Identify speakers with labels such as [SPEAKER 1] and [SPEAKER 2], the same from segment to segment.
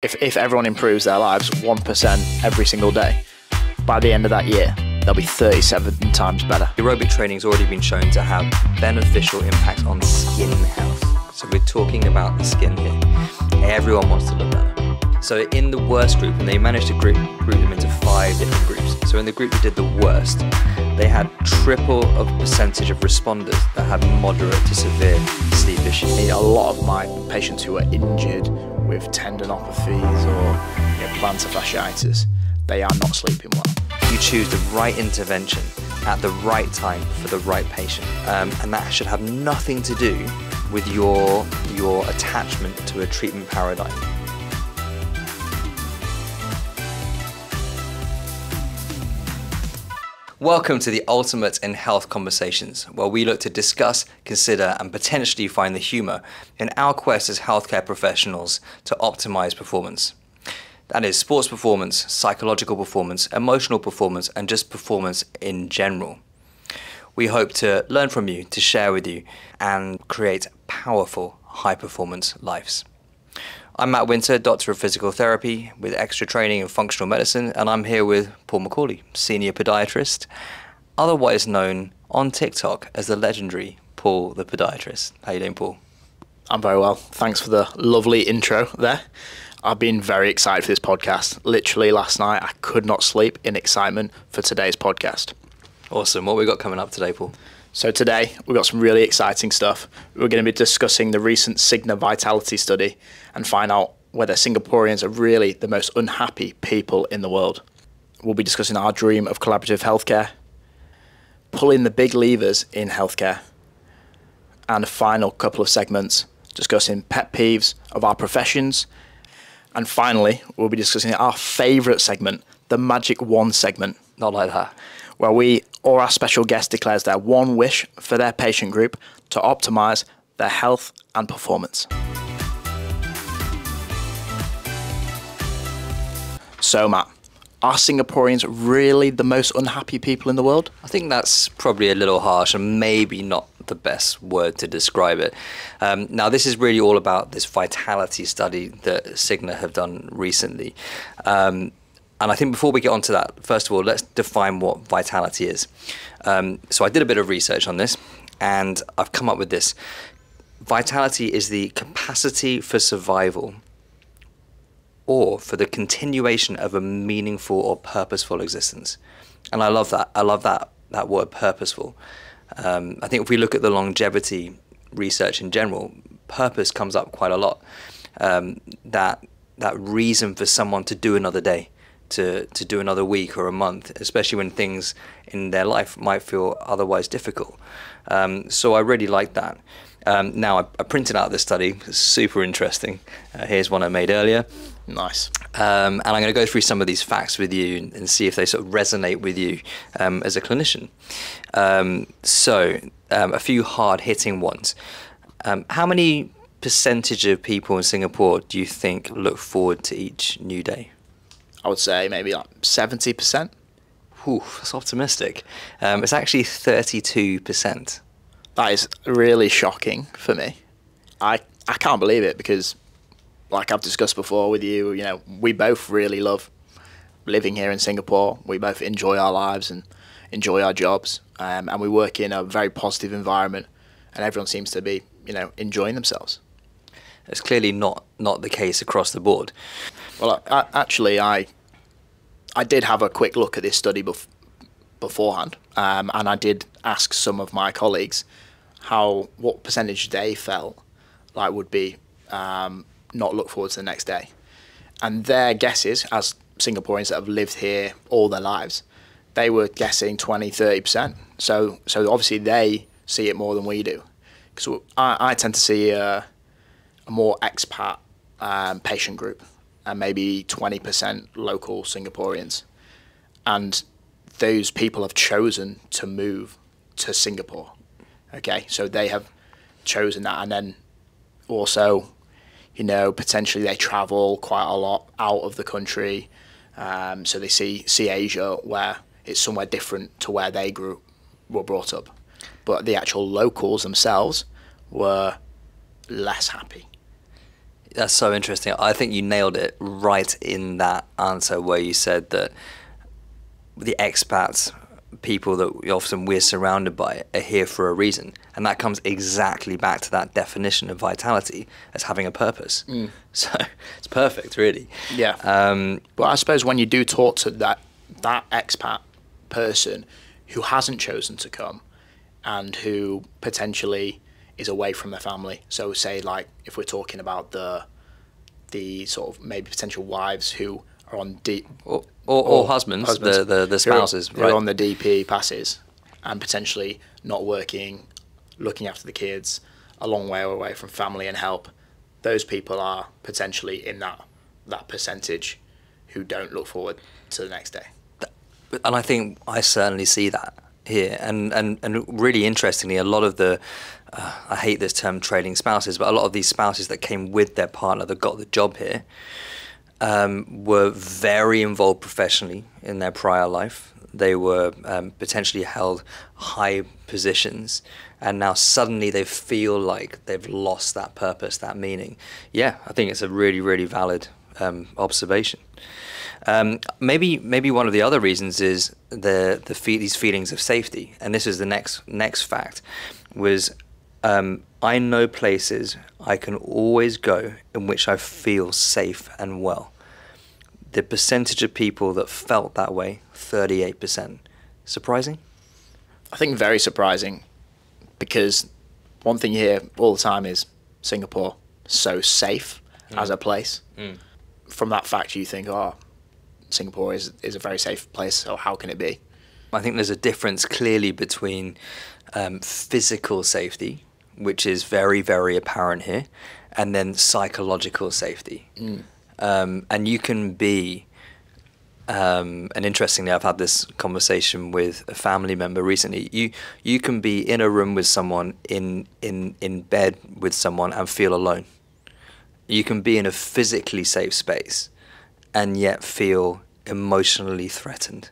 [SPEAKER 1] If, if everyone improves their lives 1% every single day, by the end of that year, they'll be 37 times better.
[SPEAKER 2] Aerobic training has already been shown to have beneficial impact on skin health. So we're talking about the skin here. Everyone wants to look better. So in the worst group, and they managed to group, group them into five different groups. So in the group that did the worst, they had triple of percentage of responders that had moderate to severe sleep issues.
[SPEAKER 1] A lot of my patients who are injured with tendinopathies or you know, plantar fasciitis, they are not sleeping well.
[SPEAKER 2] You choose the right intervention at the right time for the right patient, um, and that should have nothing to do with your your attachment to a treatment paradigm. Welcome to the Ultimate in Health Conversations, where we look to discuss, consider, and potentially find the humour in our quest as healthcare professionals to optimise performance. That is sports performance, psychological performance, emotional performance, and just performance in general. We hope to learn from you, to share with you, and create powerful high performance lives. I'm Matt Winter, Doctor of Physical Therapy with extra training in functional medicine, and I'm here with Paul Macaulay, Senior Podiatrist, otherwise known on TikTok as the legendary Paul the Podiatrist. How you doing, Paul?
[SPEAKER 1] I'm very well. Thanks for the lovely intro there. I've been very excited for this podcast. Literally last night, I could not sleep in excitement for today's podcast.
[SPEAKER 2] Awesome. What we got coming up today, Paul?
[SPEAKER 1] So today we've got some really exciting stuff. We're going to be discussing the recent Cigna Vitality study and find out whether Singaporeans are really the most unhappy people in the world. We'll be discussing our dream of collaborative healthcare, pulling the big levers in healthcare, and a final couple of segments discussing pet peeves of our professions. And finally, we'll be discussing our favourite segment, the Magic Wand segment.
[SPEAKER 2] Not like that.
[SPEAKER 1] Where we or our special guest declares their one wish for their patient group to optimise their health and performance. So, Matt, are Singaporeans really the most unhappy people in the world?
[SPEAKER 2] I think that's probably a little harsh and maybe not the best word to describe it. Um, now, this is really all about this vitality study that Cigna have done recently. Um, and I think before we get onto that, first of all, let's define what vitality is. Um, so I did a bit of research on this, and I've come up with this. Vitality is the capacity for survival or for the continuation of a meaningful or purposeful existence. And I love that. I love that that word purposeful. Um, I think if we look at the longevity research in general, purpose comes up quite a lot. Um, that that reason for someone to do another day to, to do another week or a month, especially when things in their life might feel otherwise difficult. Um, so I really like that. Um, now I, I, printed out this study. It's super interesting. Uh, here's one I made earlier.
[SPEAKER 1] Nice.
[SPEAKER 2] Um, and I'm going to go through some of these facts with you and, see if they sort of resonate with you um, as a clinician. Um, so um, a few hard-hitting ones. how many percentage of people in Singapore do you think look forward to each new day?
[SPEAKER 1] I would say maybe like seventy percent.
[SPEAKER 2] Ooh, that's optimistic. Um, it's actually thirty-two percent.
[SPEAKER 1] That is really shocking for me. I I can't believe it because, like I've discussed before with you, you know, we both really love living here in Singapore. We both enjoy our lives and enjoy our jobs, um, and we work in a very positive environment, and everyone seems to be, you know, enjoying themselves.
[SPEAKER 2] It's clearly not not the case across the board.
[SPEAKER 1] Well, I, actually, I I did have a quick look at this study bef- beforehand, um, and I did ask some of my colleagues how what percentage they felt like would be um, not look forward to the next day, and their guesses as Singaporeans that have lived here all their lives, they were guessing 20, 30 percent. So so obviously they see it more than we do, because I, I tend to see a, a more expat um, patient group and maybe 20% local Singaporeans. And those people have chosen to move to Singapore. Okay, so they have chosen that, and then also, you know, potentially they travel quite a lot out of the country, um, so they see see Asia where it's somewhere different to where they grew were brought up, but the actual locals themselves were less happy
[SPEAKER 2] That's so interesting. I think you nailed it right in that answer where you said that the expats, people that often we're surrounded by, are here for a reason, and that comes exactly back to that definition of vitality as having a purpose. So it's perfect, really.
[SPEAKER 1] Yeah.
[SPEAKER 2] Um,
[SPEAKER 1] But I suppose when you do talk to that that expat person who hasn't chosen to come and who potentially is away from their family, so say like if we're talking about the the sort of maybe potential wives who are on D
[SPEAKER 2] or, or, or husbands, the, the, the spouses,
[SPEAKER 1] who are
[SPEAKER 2] right?
[SPEAKER 1] on the DP passes and potentially not working, looking after the kids, a long way away from family and help. Those people are potentially in that that percentage who don't look forward to the next day.
[SPEAKER 2] And I think I certainly see that here. And and and really interestingly, a lot of the uh, I hate this term trailing spouses, but a lot of these spouses that came with their partner that got the job here um, were very involved professionally in their prior life. They were um, potentially held high positions, and now suddenly they feel like they've lost that purpose, that meaning. Yeah, I think it's a really, really valid um, observation. Um, maybe, maybe one of the other reasons is the the fe- these feelings of safety, and this is the next next fact, was um, I know places I can always go in which I feel safe and well. The percentage of people that felt that way, 38%. Surprising?
[SPEAKER 1] I think very surprising because one thing you hear all the time is Singapore so safe as a place. From that fact, you think, oh, Singapore is is a very safe place. So how can it be?
[SPEAKER 2] I think there's a difference clearly between um, physical safety, which is very, very apparent here, and then psychological safety. Um, and you can be, um, and interestingly, I've had this conversation with a family member recently. You you can be in a room with someone, in in in bed with someone, and feel alone. You can be in a physically safe space, and yet feel emotionally threatened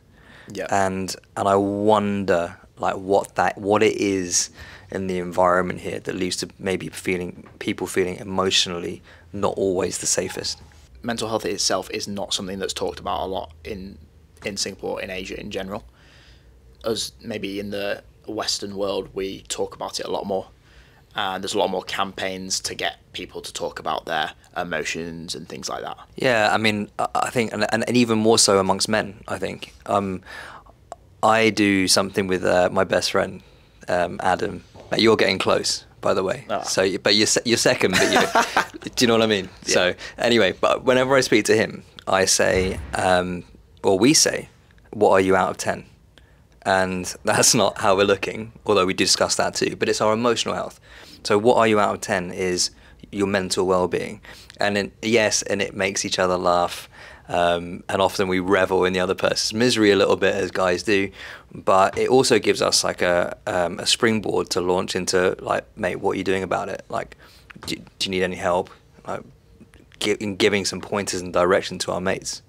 [SPEAKER 1] Yeah.
[SPEAKER 2] and and I wonder like what that what it is in the environment here that leads to maybe feeling people feeling emotionally not always the safest.
[SPEAKER 1] mental health itself is not something that's talked about a lot in in Singapore, in Asia in general. As maybe in the Western world, we talk about it a lot more, and there's a lot more campaigns to get people to talk about their emotions and things like that.
[SPEAKER 2] Yeah, I mean, I think, and, and, and even more so amongst men. I think um, I do something with uh, my best friend um, Adam. Now, you're getting close, by the way.
[SPEAKER 1] Ah.
[SPEAKER 2] So, but you're you're second. But you, do you know what I mean? So anyway, but whenever I speak to him, I say, um, or we say, "What are you out of 10? And that's not how we're looking, although we discuss that too. But it's our emotional health. So, what are you out of 10 is your mental well being. And yes, and it makes each other laugh. Um, and often we revel in the other person's misery a little bit, as guys do. But it also gives us like a, um, a springboard to launch into, like, mate, what are you doing about it? Like, do, do you need any help? Like, in giving some pointers and direction to our mates.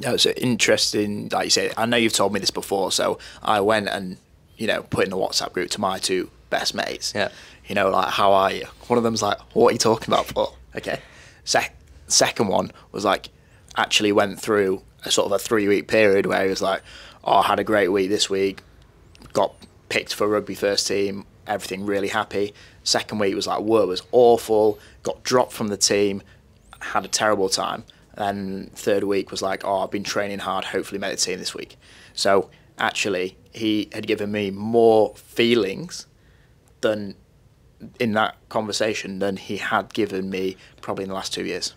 [SPEAKER 1] No, it's interesting, like you say. I know you've told me this before, so I went and you know put in a WhatsApp group to my two best mates.
[SPEAKER 2] Yeah.
[SPEAKER 1] You know, like how are you? One of them's like, "What are you talking about?" For okay. Sec- second one was like, actually went through a sort of a three week period where he was like, "Oh, I had a great week this week. Got picked for rugby first team. Everything really happy." Second week was like, "Work was awful. Got dropped from the team. Had a terrible time." And third week was like, "Oh, I've been training hard. Hopefully, make the team this week." So actually, he had given me more feelings than in that conversation than he had given me probably in the last two years.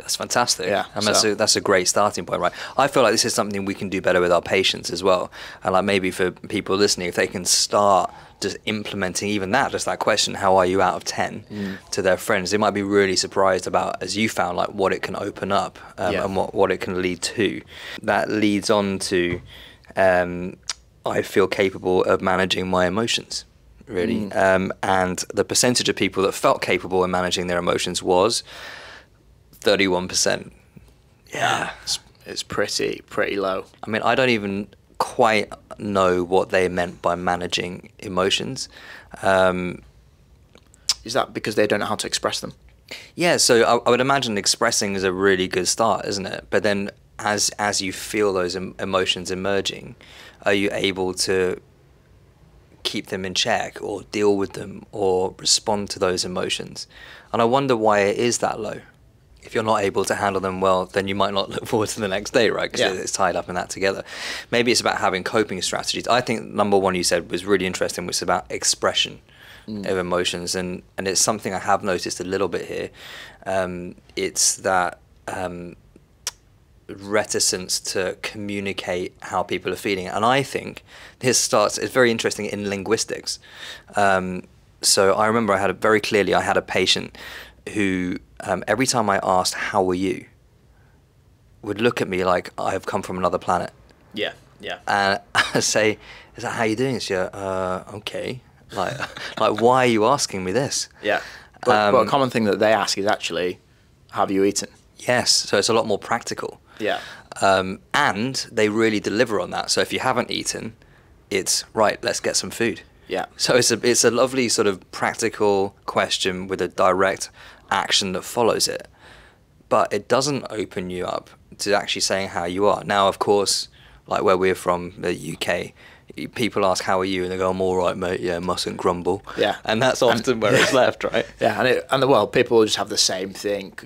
[SPEAKER 2] That's fantastic.
[SPEAKER 1] Yeah,
[SPEAKER 2] and that's
[SPEAKER 1] so-
[SPEAKER 2] a, that's a great starting point, right? I feel like this is something we can do better with our patients as well, and like maybe for people listening, if they can start just implementing even that, just that question, "How are you out of 10
[SPEAKER 1] Mm.
[SPEAKER 2] to their friends, they might be really surprised about, as you found, like what it can open up um,
[SPEAKER 1] Yeah.
[SPEAKER 2] and what what it can lead to. That leads on to, um, I feel capable of managing my emotions. Really,
[SPEAKER 1] Mm.
[SPEAKER 2] um, and the percentage of people that felt capable in managing their emotions was 31%. Yeah.
[SPEAKER 1] It's, it's pretty pretty low.
[SPEAKER 2] I mean, I don't even quite know what they meant by managing emotions. Um,
[SPEAKER 1] Is that because they don't know how to express them?
[SPEAKER 2] Yeah, so I, I would imagine expressing is a really good start, isn't it? But then, as as you feel those em- emotions emerging, are you able to keep them in check, or deal with them, or respond to those emotions? And I wonder why it is that low. If you're not able to handle them well, then you might not look forward to the next day, right? Because
[SPEAKER 1] Yeah.
[SPEAKER 2] it's tied up in that together. Maybe it's about having coping strategies. I think number one you said was really interesting, which is about expression of emotions, and and it's something I have noticed a little bit here. Um, it's that um, reticence to communicate how people are feeling, and I think this starts. It's very interesting in linguistics. Um, so I remember I had a very clearly I had a patient who um, every time I asked how were you would look at me like I've come from another planet
[SPEAKER 1] Yeah, yeah.
[SPEAKER 2] and I say, "Is that how you're doing?" She, uh, okay. Like, like, why are you asking me this?
[SPEAKER 1] Yeah. But, but
[SPEAKER 2] Um,
[SPEAKER 1] a common thing that they ask is actually, have you eaten?
[SPEAKER 2] Yes, so it's a lot more practical.
[SPEAKER 1] Yeah.
[SPEAKER 2] Um, and they really deliver on that. So if you haven't eaten, it's right. Let's get some food.
[SPEAKER 1] Yeah.
[SPEAKER 2] So it's a it's a lovely sort of practical question with a direct action that follows it, but it doesn't open you up to actually saying how you are. Now, of course, like where we're from, the UK, people ask how are you, and they go, "I'm all right, mate. Yeah, mustn't grumble."
[SPEAKER 1] Yeah.
[SPEAKER 2] and that's often where it's left, right?
[SPEAKER 1] Yeah, and it, and the well, people just have the same thing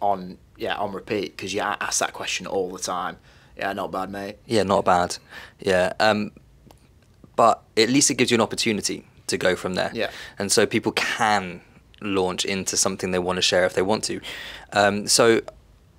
[SPEAKER 1] on yeah on repeat because you ask that question all the time. Yeah, not bad, mate.
[SPEAKER 2] Yeah, not bad. Yeah. Um, but at least it gives you an opportunity to go from there.
[SPEAKER 1] Yeah.
[SPEAKER 2] And so people can launch into something they want to share if they want to. Um, so,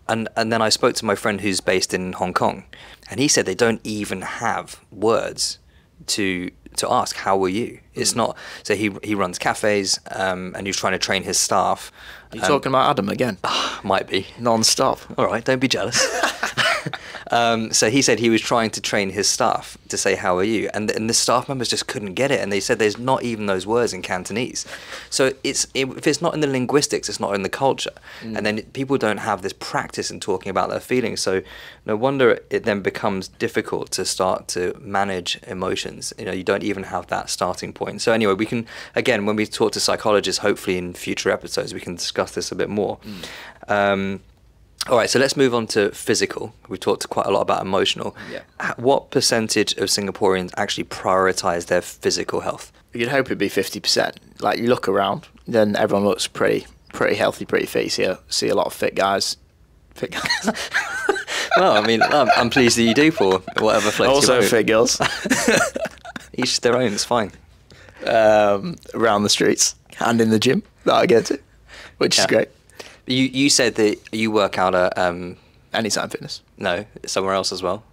[SPEAKER 2] and and then I spoke to my friend who's based in Hong Kong, and he said they don't even have words to to ask how were you. It's
[SPEAKER 1] Hmm.
[SPEAKER 2] not. So he he runs cafes, um, and he's trying to train his staff.
[SPEAKER 1] Are You
[SPEAKER 2] Um,
[SPEAKER 1] talking about Adam again?
[SPEAKER 2] might be.
[SPEAKER 1] Non-stop.
[SPEAKER 2] All right, don't be jealous. um, so he said he was trying to train his staff to say "How are you?" and and the staff members just couldn't get it, and they said there's not even those words in Cantonese. So it's if it's not in the linguistics, it's not in the culture, and then people don't have this practice in talking about their feelings. So no wonder it then becomes difficult to start to manage emotions. You know, you don't even have that starting point. So anyway, we can again when we talk to psychologists, hopefully in future episodes, we can discuss this a bit more. Um, all right, so let's move on to physical. We talked quite a lot about emotional.
[SPEAKER 1] Yeah.
[SPEAKER 2] What percentage of Singaporeans actually prioritize their physical health?
[SPEAKER 1] You'd hope it'd be fifty percent. Like you look around, then everyone looks pretty, pretty healthy, pretty fit. You see a, see a lot of fit guys. Fit guys.
[SPEAKER 2] well, I mean, I'm, I'm pleased that you do, Paul. Whatever floats
[SPEAKER 1] also
[SPEAKER 2] your
[SPEAKER 1] fit girls
[SPEAKER 2] Each their own. It's fine.
[SPEAKER 1] Um, around the streets and in the gym that I get to, which
[SPEAKER 2] Yeah.
[SPEAKER 1] is great.
[SPEAKER 2] You you said that you work out at um
[SPEAKER 1] Anytime fitness,
[SPEAKER 2] no somewhere else as well.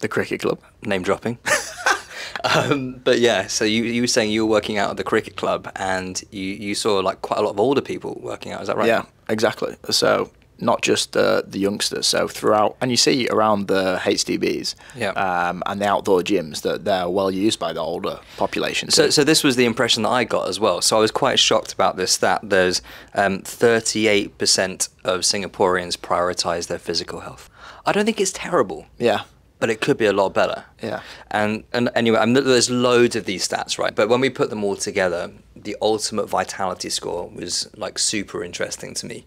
[SPEAKER 1] the cricket club.
[SPEAKER 2] Name dropping. um, but yeah, so you you were saying you were working out at the cricket club and you you saw like quite a lot of older people working out. Is that right?
[SPEAKER 1] Yeah, exactly. So not just uh, the youngsters. So throughout, and you see around the HDBs
[SPEAKER 2] Yeah.
[SPEAKER 1] um, and the outdoor gyms that they're well used by the older population.
[SPEAKER 2] So,
[SPEAKER 1] too.
[SPEAKER 2] so this was the impression that I got as well. So I was quite shocked about this that There's um, 38% of Singaporeans prioritize their physical health. I don't think it's terrible,
[SPEAKER 1] yeah,
[SPEAKER 2] but it could be a lot better.
[SPEAKER 1] Yeah.
[SPEAKER 2] And and anyway, I mean, there's loads of these stats, right? But when we put them all together, the ultimate vitality score was like super interesting to me.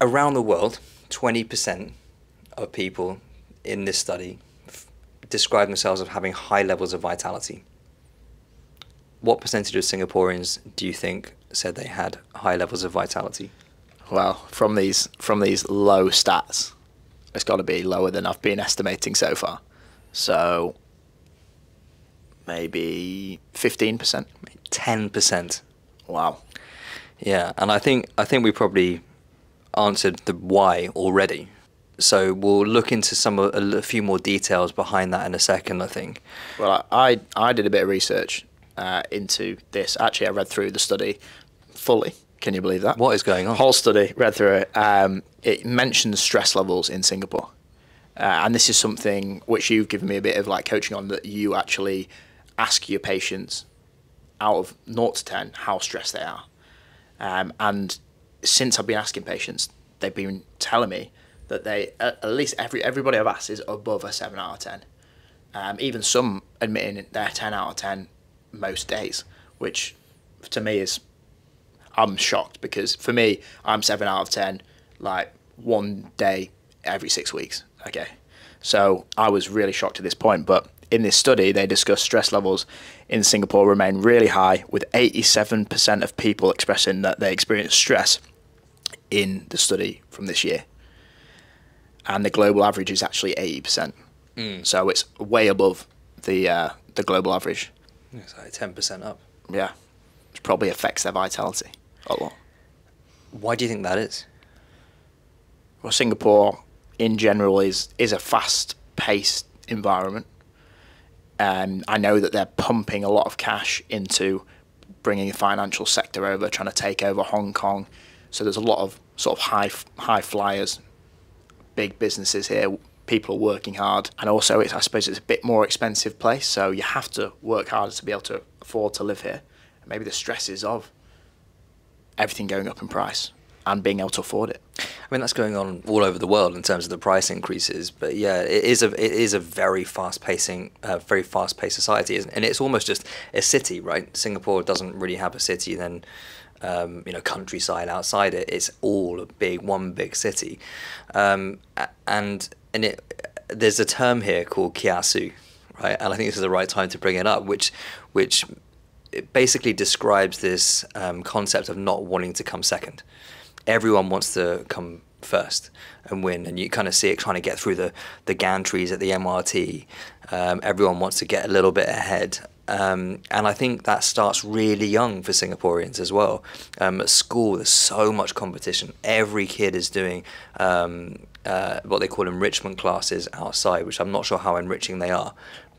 [SPEAKER 2] Around the world, 20% of people in this study describe themselves as having high levels of vitality. What percentage of Singaporeans do you think said they had high levels of vitality?
[SPEAKER 1] well, from these from these low stats, it's got to be lower than I've been estimating so far. So maybe fifteen percent.
[SPEAKER 2] 10%.
[SPEAKER 1] Wow.
[SPEAKER 2] Yeah, and I think I think we probably answered the why already. So we'll look into some of, a l- few more details behind that in a second. I think.
[SPEAKER 1] Well, I I did a bit of research uh, into this. Actually, I read through the study fully. Can you believe that?
[SPEAKER 2] What is going on?
[SPEAKER 1] Whole study, read through it. Um, it mentions stress levels in Singapore, uh, and this is something which you've given me a bit of like coaching on that you actually ask your patients out of 0 to 10 how stressed they are. Um, and since I've been asking patients, they've been telling me that they at least every everybody I've asked is above a seven out of ten. Um, even some admitting they're ten out of ten most days, which to me is I'm shocked because for me, I'm seven out of ten, like one day every six weeks. Okay, so I was really shocked at this point. But in this study, they discussed stress levels in Singapore remain really high, with 87% of people expressing that they experience stress in the study from this year. And the global average is actually 80%.
[SPEAKER 2] Mm.
[SPEAKER 1] So it's way above the uh, the global average.
[SPEAKER 2] It's like ten percent up.
[SPEAKER 1] Yeah, which probably affects their vitality a lot.
[SPEAKER 2] Why do you think that is?
[SPEAKER 1] Well, Singapore in general is is a fast paced environment. Um, I know that they're pumping a lot of cash into bringing the financial sector over, trying to take over Hong Kong. So there's a lot of sort of high high flyers, big businesses here. People are working hard, and also I suppose it's a bit more expensive place, so you have to work harder to be able to afford to live here. Maybe the stresses of everything going up in price and being able to afford it.
[SPEAKER 2] I mean, that's going on all over the world in terms of the price increases. But yeah, it is a it is a very fast pacing, uh, very fast paced society, and it's almost just a city, right? Singapore doesn't really have a city. Then. Um, you know, countryside outside it, it's all a big one big city, um, and and it there's a term here called kiasu, right? And I think this is the right time to bring it up, which which basically describes this um, concept of not wanting to come second everyone wants to come first and win, and you kind of see it trying to get through the the gantries at the MRT. Um, everyone wants to get a little bit ahead. Um, and I think that starts really young for Singaporeans as well. Um, at school, there's so much competition. Every kid is doing um, uh, what they call enrichment classes outside, which I'm not sure how enriching they are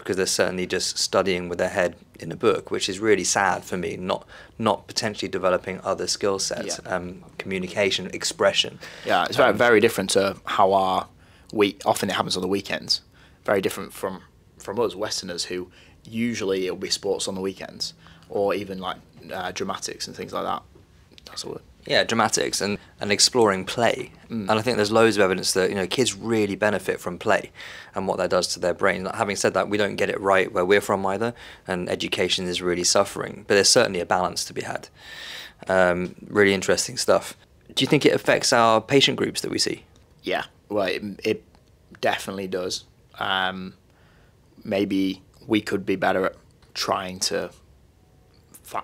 [SPEAKER 2] because they're certainly just studying with their head in a book, which is really sad for me. Not not potentially developing other skill sets, yeah. um, communication, expression.
[SPEAKER 1] Yeah, it's very very different to how our week. Often it happens on the weekends. Very different from from us Westerners who usually it'll be sports on the weekends or even like uh, dramatics and things like that. That's a word.
[SPEAKER 2] Yeah, dramatics and, and exploring play. Mm. And I think there's loads of evidence that you know kids really benefit from play and what that does to their brain. Having said that, we don't get it right where we're from either, and education is really suffering. But there's certainly a balance to be had. Um, really interesting stuff. Do you think it affects our patient groups that we see?
[SPEAKER 1] Yeah, well, it, it definitely does. Um, maybe we could be better at trying to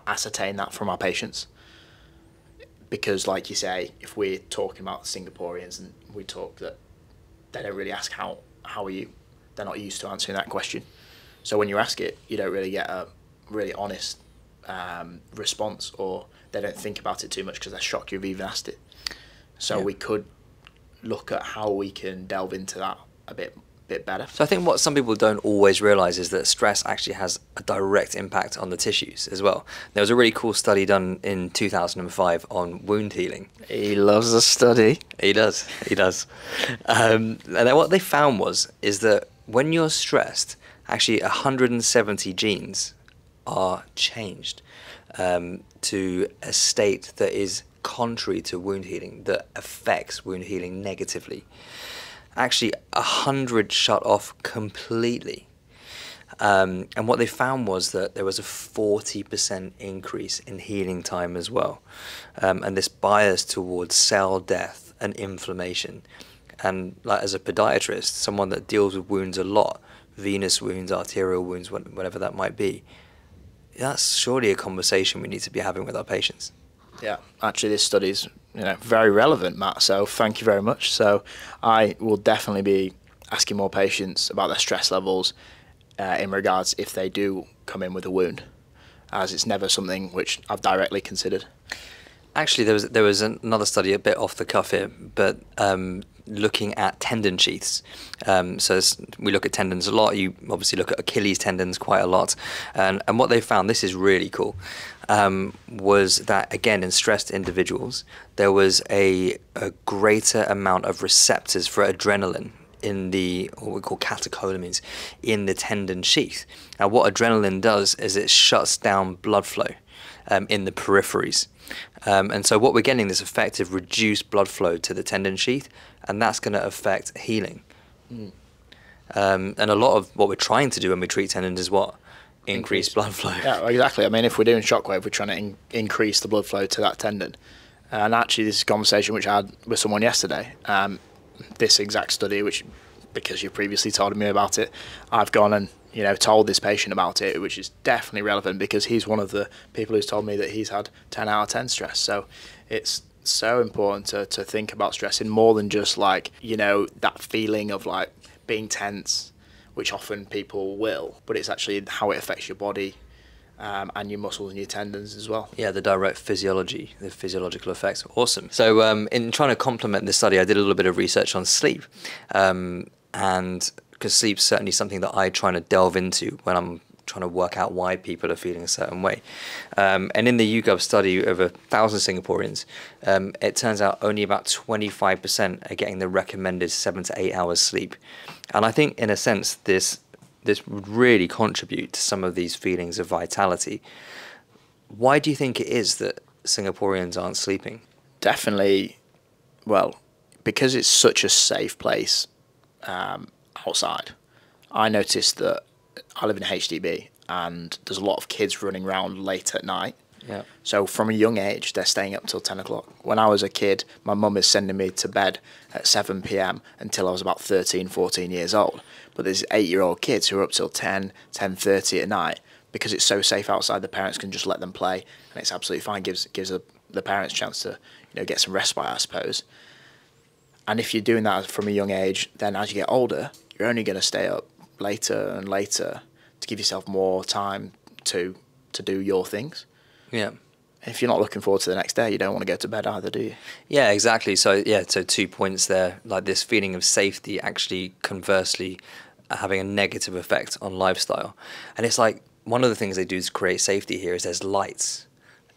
[SPEAKER 1] ascertain that from our patients because, like you say, if we're talking about Singaporeans and we talk that they don't really ask how how are you, they're not used to answering that question. So when you ask it, you don't really get a really honest um, response, or they don't think about it too much because they're shocked you've even asked it. So yeah. we could look at how we can delve into that a bit bit better.
[SPEAKER 2] So I think what some people don't always realize is that stress actually has a direct impact on the tissues as well. There was a really cool study done in 2005 on wound healing.
[SPEAKER 1] He loves a study.
[SPEAKER 2] He does. He does. um, and then what they found was is that when you're stressed, actually 170 genes are changed um, to a state that is contrary to wound healing that affects wound healing negatively actually a hundred shut off completely. Um, and what they found was that there was a 40% increase in healing time as well. Um, and this bias towards cell death and inflammation. And like as a podiatrist, someone that deals with wounds a lot, venous wounds, arterial wounds, whatever that might be, that's surely a conversation we need to be having with our patients.
[SPEAKER 1] Yeah, actually, this study's you know very relevant, Matt. So thank you very much. So I will definitely be asking more patients about their stress levels uh, in regards if they do come in with a wound, as it's never something which I've directly considered.
[SPEAKER 2] Actually, there was there was another study a bit off the cuff here, but um, looking at tendon sheaths. Um, so we look at tendons a lot. You obviously look at Achilles tendons quite a lot, and and what they found this is really cool. Um, was that again in stressed individuals there was a, a greater amount of receptors for adrenaline in the what we call catecholamines in the tendon sheath. Now, what adrenaline does is it shuts down blood flow um, in the peripheries. Um, and so what we're getting this effective reduced blood flow to the tendon sheath, and that's going to affect healing. Mm. Um, and a lot of what we're trying to do when we treat tendons is what increase blood flow.
[SPEAKER 1] Yeah, exactly. I mean, if we're doing shockwave, we're trying to in- increase the blood flow to that tendon. And actually, this is a conversation which I had with someone yesterday. Um, this exact study, which because you previously told me about it, I've gone and you know told this patient about it, which is definitely relevant because he's one of the people who's told me that he's had 10 out of 10 stress. So it's so important to, to think about stress in more than just like you know that feeling of like being tense which often people will but it's actually how it affects your body um, and your muscles and your tendons as well
[SPEAKER 2] Yeah, the direct physiology, the physiological effects. Awesome. So, um, in trying to complement this study, I did a little bit of research on sleep. Um, and because sleep's certainly something that I try to delve into when I'm trying to work out why people are feeling a certain way. Um, and in the YouGov study of a thousand Singaporeans, um, it turns out only about 25% are getting the recommended seven to eight hours sleep. And I think, in a sense, this this would really contribute to some of these feelings of vitality. Why do you think it is that Singaporeans aren't sleeping?
[SPEAKER 1] definitely well because it's such a safe place um, outside i noticed that i live in hdb and there's a lot of kids running around late at night
[SPEAKER 2] Yeah.
[SPEAKER 1] So from a young age, they're staying up till 10 o'clock. When I was a kid, my mum is sending me to bed at 7 p.m. until I was about 13, 14 years old. But there's eight-year-old kids who are up till 10, 10.30 at night because it's so safe outside, the parents can just let them play and it's absolutely fine. Gives gives a, the parents a chance to you know get some respite, I suppose. And if you're doing that from a young age, then as you get older, you're only going to stay up later and later to give yourself more time to to do your things.
[SPEAKER 2] Yeah.
[SPEAKER 1] If you're not looking forward to the next day, you don't want to go to bed either, do you?
[SPEAKER 2] Yeah, exactly. So yeah, so two points there. Like this feeling of safety actually conversely uh, having a negative effect on lifestyle. And it's like one of the things they do to create safety here is there's lights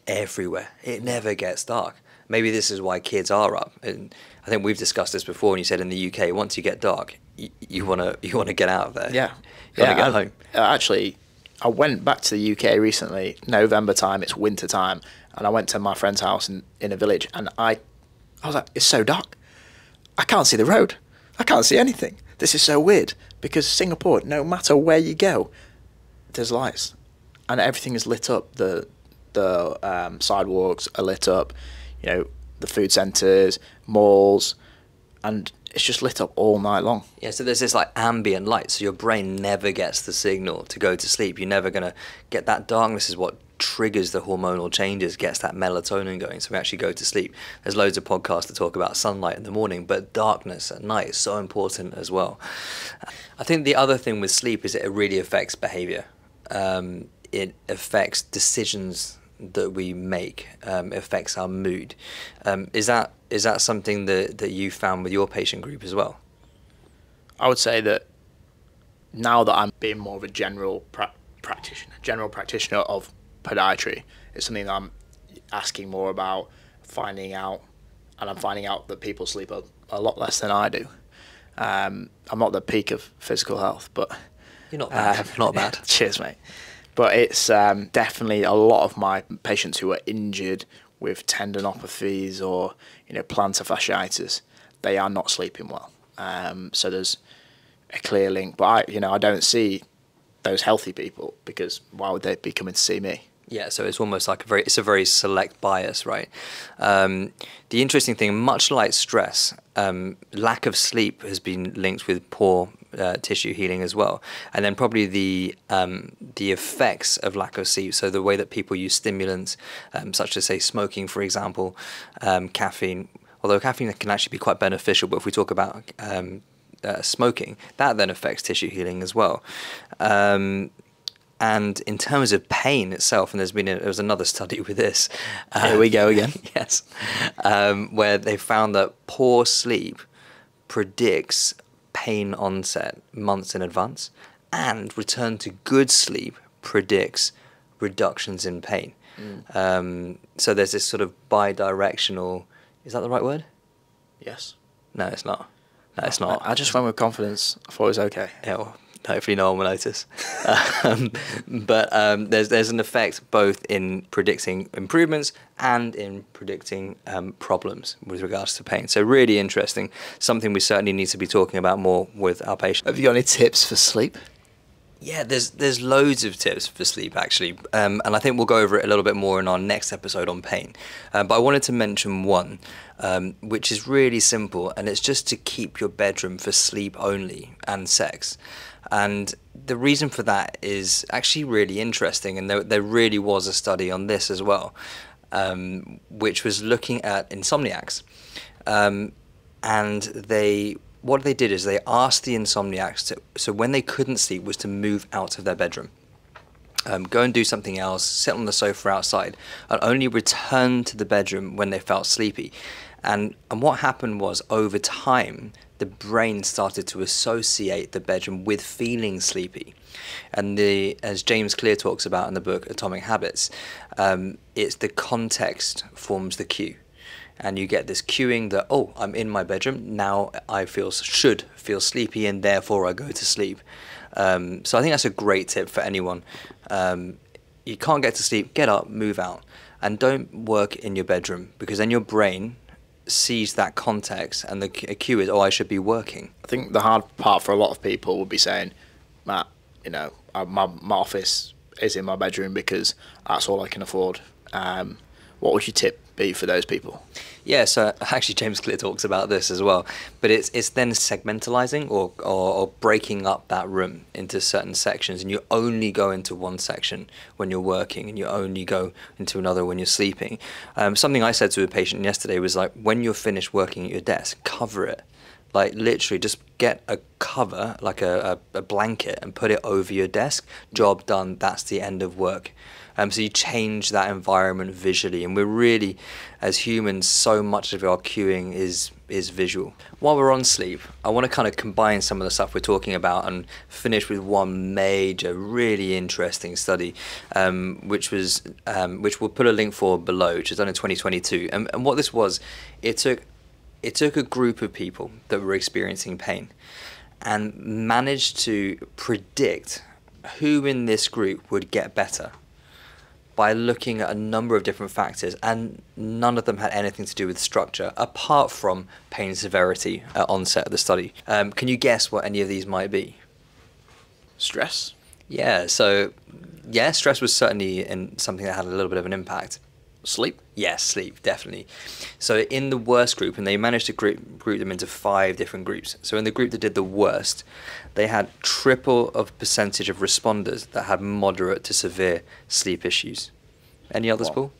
[SPEAKER 2] everywhere. It never gets dark. Maybe this is why kids are up. And I think we've discussed this before and you said in the UK once you get dark, you, want to you want to get out of there.
[SPEAKER 1] Yeah.
[SPEAKER 2] You
[SPEAKER 1] yeah,
[SPEAKER 2] get
[SPEAKER 1] I-
[SPEAKER 2] home.
[SPEAKER 1] uh, Actually, I went back to the UK recently, November time, it's winter time, and I went to my friend's house in, in a village, and I, I was like, it's so dark. I can't see the road. I can't see anything. This is so weird because Singapore, no matter where you go, there's lights, and everything is lit up. The the um, sidewalks are lit up. You know, the food centres, malls, and it's just lit up all night long.
[SPEAKER 2] Yeah, so there's this like ambient light, so your brain never gets the signal to go to sleep. You're never gonna get that darkness is what triggers the hormonal changes, gets that melatonin going, so we actually go to sleep. There's loads of podcasts to talk about sunlight in the morning, but darkness at night is so important as well. I think the other thing with sleep is it really affects behavior. Um, it affects decisions that we make. Um, affects our mood. Um, is that is that something that, that you found with your patient group as well?
[SPEAKER 1] I would say that now that I'm being more of a general pra- practitioner, general practitioner of podiatry, it's something that I'm asking more about, finding out, and I'm finding out that people sleep a, a lot less than I do. Um, I'm not the peak of physical health, but
[SPEAKER 2] You're not bad.
[SPEAKER 1] um,
[SPEAKER 2] not bad.
[SPEAKER 1] cheers, mate. But it's um, definitely a lot of my patients who are injured with tendinopathies or you know plantar fasciitis, they are not sleeping well. Um, so there's a clear link. But I, you know, I don't see those healthy people because why would they be coming to see me?
[SPEAKER 2] Yeah, so it's almost like a very it's a very select bias, right? Um, the interesting thing, much like stress, um, lack of sleep has been linked with poor uh, tissue healing as well, and then probably the um, the effects of lack of sleep. So the way that people use stimulants, um, such as say smoking, for example, um, caffeine. Although caffeine can actually be quite beneficial, but if we talk about um, uh, smoking, that then affects tissue healing as well. Um, and in terms of pain itself, and there's been a, there was another study with this.
[SPEAKER 1] Here we go again.
[SPEAKER 2] yes, um, where they found that poor sleep predicts pain onset months in advance, and return to good sleep predicts reductions in pain. Um, so there's this sort of bi-directional. Is that the right word?
[SPEAKER 1] Yes.
[SPEAKER 2] No, it's not. No, it's not.
[SPEAKER 1] I, I just went with confidence. I thought it was okay.
[SPEAKER 2] Yeah, well, hopefully no one will notice. um, but um, there's there's an effect both in predicting improvements and in predicting um, problems with regards to pain. So really interesting. Something we certainly need to be talking about more with our patients.
[SPEAKER 1] Have you got any tips for sleep?
[SPEAKER 2] Yeah, there's there's loads of tips for sleep actually, um, and I think we'll go over it a little bit more in our next episode on pain. Um, but I wanted to mention one, um, which is really simple, and it's just to keep your bedroom for sleep only and sex. And the reason for that is actually really interesting, and there, there really was a study on this as well, um, which was looking at insomniacs, um, and they what they did is they asked the insomniacs to, so when they couldn't sleep was to move out of their bedroom. Um, go and do something else, sit on the sofa outside, and only return to the bedroom when they felt sleepy. And, and what happened was over time, the brain started to associate the bedroom with feeling sleepy. And the, as James Clear talks about in the book Atomic Habits, um, it's the context forms the cue and you get this cueing that oh I'm in my bedroom now I feel should feel sleepy and therefore I go to sleep. Um, so I think that's a great tip for anyone. Um, you can't get to sleep, get up, move out, and don't work in your bedroom because then your brain sees that context and the cue is oh I should be working.
[SPEAKER 1] I think the hard part for a lot of people would be saying, Matt, you know, my my office is in my bedroom because that's all I can afford. Um, what would you tip be for those people?
[SPEAKER 2] Yeah, so actually James Clear talks about this as well, but it's it's then segmentalizing or, or, or breaking up that room into certain sections, and you only go into one section when you're working, and you only go into another when you're sleeping. Um, something I said to a patient yesterday was like, when you're finished working at your desk, cover it like literally just get a cover like a, a, a, blanket and put it over your desk job done that's the end of work um, so you change that environment visually, and we're really, as humans, so much of our cueing is is visual. While we're on sleep, I want to kind of combine some of the stuff we're talking about and finish with one major, really interesting study, um, which was um, which we'll put a link for below, which was done in 2022. And, and what this was, it took it took a group of people that were experiencing pain and managed to predict who in this group would get better by looking at a number of different factors, and none of them had anything to do with structure, apart from pain severity at onset of the study. Um, can you guess what any of these might be?
[SPEAKER 1] Stress.
[SPEAKER 2] Yeah. So, yeah, stress was certainly in something that had a little bit of an impact.
[SPEAKER 1] Sleep.
[SPEAKER 2] Yes, sleep definitely. So in the worst group, and they managed to group, group them into five different groups. So in the group that did the worst, they had triple of percentage of responders that had moderate to severe sleep issues. Any others, Paul?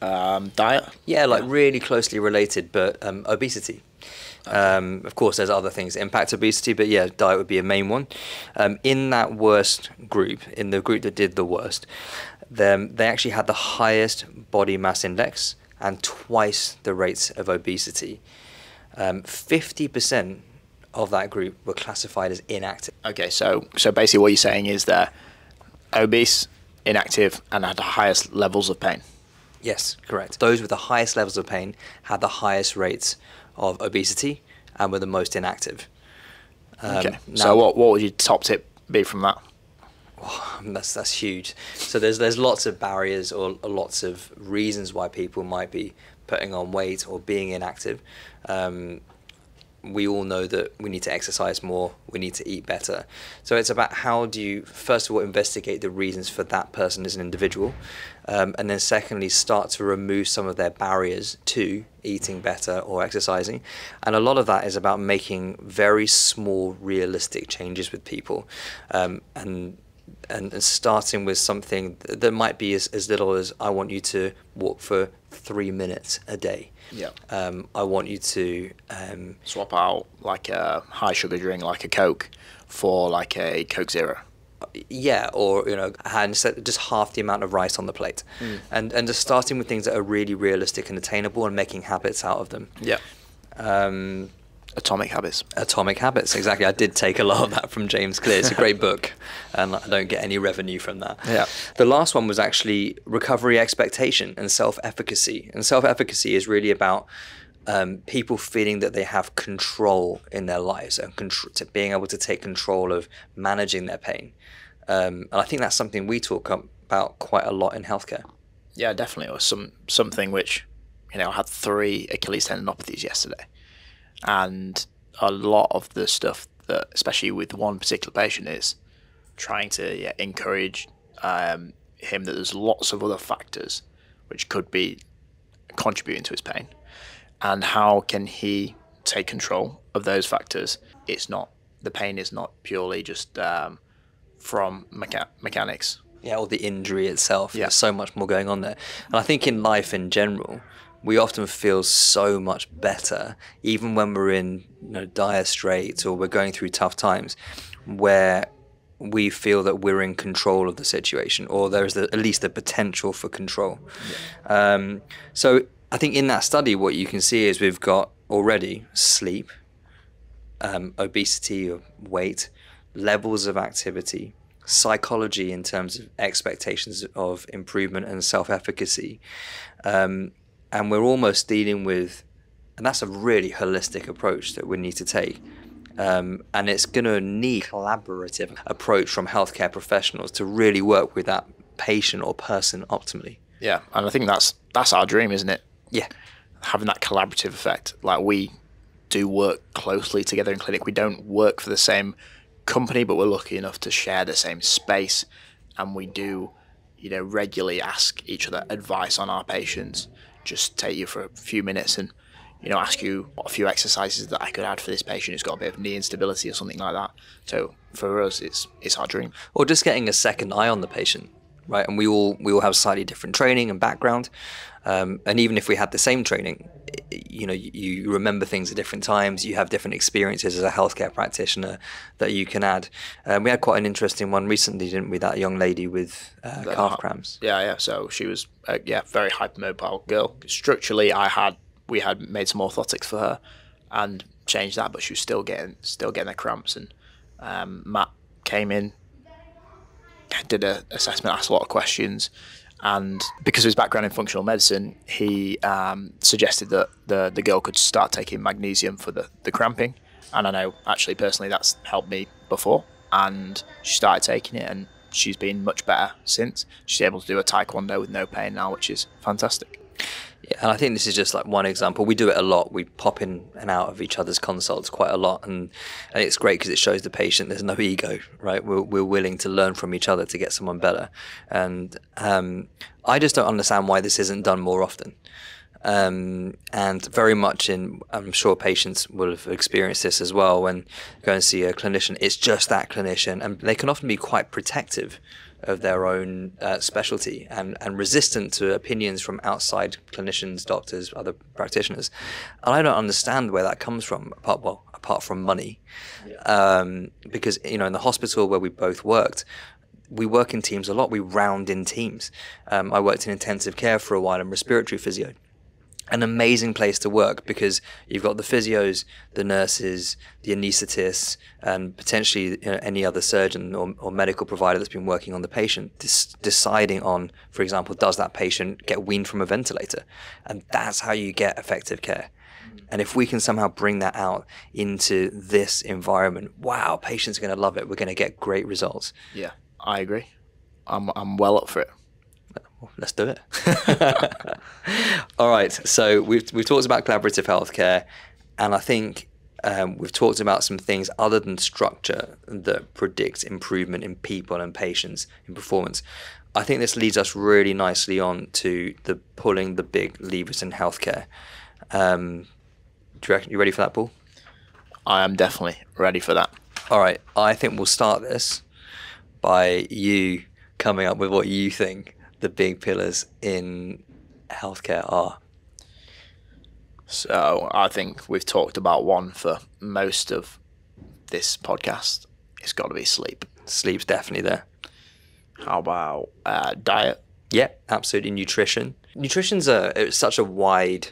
[SPEAKER 1] Um, diet.
[SPEAKER 2] Yeah, like yeah. really closely related, but um, obesity. Okay. Um, of course, there's other things that impact obesity, but yeah, diet would be a main one. Um, in that worst group, in the group that did the worst, them, they actually had the highest body mass index and twice the rates of obesity. Um, 50% of that group were classified as inactive.
[SPEAKER 1] Okay, so so basically what you're saying is they're obese, inactive, and had the highest levels of pain.
[SPEAKER 2] Yes, correct. Those with the highest levels of pain had the highest rates of obesity and were the most inactive.
[SPEAKER 1] Um, okay. so what what would your top tip be from that?
[SPEAKER 2] Oh, that's that's huge. So there's there's lots of barriers or lots of reasons why people might be putting on weight or being inactive. Um, we all know that we need to exercise more, we need to eat better. So it's about how do you, first of all, investigate the reasons for that person as an individual, um, and then secondly, start to remove some of their barriers to eating better or exercising. And a lot of that is about making very small, realistic changes with people. Um, and and, and, starting with something that might be as, as little as I want you to walk for three minutes a day.
[SPEAKER 1] Yeah.
[SPEAKER 2] Um, I want you to um,
[SPEAKER 1] swap out like a high sugar drink, like a Coke, for like a Coke Zero.
[SPEAKER 2] Yeah, or you know, instead just half the amount of rice on the plate, mm. and and just starting with things that are really realistic and attainable, and making habits out of them.
[SPEAKER 1] Yeah.
[SPEAKER 2] Um,
[SPEAKER 1] Atomic Habits.
[SPEAKER 2] Atomic Habits, exactly. I did take a lot of that from James Clear. It's a great book, and I don't get any revenue from that.
[SPEAKER 1] Yeah.
[SPEAKER 2] The last one was actually recovery expectation and self efficacy. And self efficacy is really about um, people feeling that they have control in their lives and contr- being able to take control of managing their pain. Um, and I think that's something we talk about quite a lot in healthcare.
[SPEAKER 1] Yeah, definitely. It was some something which, you know, I had three Achilles tendinopathies yesterday and a lot of the stuff that, especially with one particular patient, is trying to yeah, encourage um, him that there's lots of other factors which could be contributing to his pain, and how can he take control of those factors? It's not the pain is not purely just um, from mecha- mechanics.
[SPEAKER 2] Yeah, or the injury itself.
[SPEAKER 1] Yeah.
[SPEAKER 2] There's so much more going on there. And I think in life in general, we often feel so much better, even when we're in you know, dire straits or we're going through tough times, where we feel that we're in control of the situation, or there is the, at least the potential for control. Um, so I think in that study, what you can see is we've got already sleep, um, obesity or weight, levels of activity, psychology in terms of expectations of improvement and self efficacy. Um, and we're almost dealing with, and that's a really holistic approach that we need to take. Um, and it's going to need collaborative approach from healthcare professionals to really work with that patient or person optimally.
[SPEAKER 1] Yeah, and I think that's that's our dream, isn't it?
[SPEAKER 2] Yeah.
[SPEAKER 1] Having that collaborative effect. Like we do work closely together in clinic. We don't work for the same company, but we're lucky enough to share the same space, and we do, you know, regularly ask each other advice on our patients. Just take you for a few minutes and, you know, ask you what a few exercises that I could add for this patient who's got a bit of knee instability or something like that. So for us, it's it's our dream.
[SPEAKER 2] or just getting a second eye on the patient, right? And we all we all have slightly different training and background, um, and even if we had the same training, you know, you, you remember things at different times. You have different experiences as a healthcare practitioner that you can add. Um, we had quite an interesting one recently, didn't we? That young lady with uh, calf cramps.
[SPEAKER 1] Yeah, yeah. So she was, uh, yeah, very hypermobile girl. Structurally, I had we had made some orthotics for her and changed that, but she was still getting still getting the cramps. And um, Matt came in, did a assessment, asked a lot of questions, and because of his background in functional medicine, he um, suggested that the the girl could start taking magnesium for the the cramping. And I know actually personally that's helped me before, and she started taking it, and she's been much better since. She's able to do a taekwondo with no pain now, which is fantastic.
[SPEAKER 2] Yeah, and I think this is just like one example. We do it a lot. We pop in and out of each other's consults quite a lot, and, and it's great because it shows the patient there's no ego, right? We're, we're willing to learn from each other to get someone better. And um, I just don't understand why this isn't done more often. Um, and very much in, I'm sure patients will have experienced this as well when you go and see a clinician. It's just that clinician, and they can often be quite protective of their own uh, specialty and, and resistant to opinions from outside clinicians, doctors, other practitioners. And I don't understand where that comes from, apart, well, apart from money. Um, because, you know, in the hospital where we both worked, we work in teams a lot. We round in teams. Um, I worked in intensive care for a while and respiratory physio an amazing place to work because you've got the physios, the nurses, the anaesthetists, and potentially you know, any other surgeon or, or medical provider that's been working on the patient, deciding on, for example, does that patient get weaned from a ventilator? And that's how you get effective care. And if we can somehow bring that out into this environment, wow, patients are going to love it. We're going to get great results.
[SPEAKER 1] Yeah, I agree. I'm I'm well up for it.
[SPEAKER 2] Well, let's do it. All right. So we've we've talked about collaborative healthcare, and I think um, we've talked about some things other than structure that predict improvement in people and patients in performance. I think this leads us really nicely on to the pulling the big levers in healthcare. Um, do you reckon you ready for that, Paul?
[SPEAKER 1] I am definitely ready for that.
[SPEAKER 2] All right. I think we'll start this by you coming up with what you think the big pillars in healthcare are.
[SPEAKER 1] So I think we've talked about one for most of this podcast. It's got to be sleep.
[SPEAKER 2] Sleep's definitely there.
[SPEAKER 1] How about uh, diet?
[SPEAKER 2] Yeah, absolutely. Nutrition. Nutrition's a it's such a wide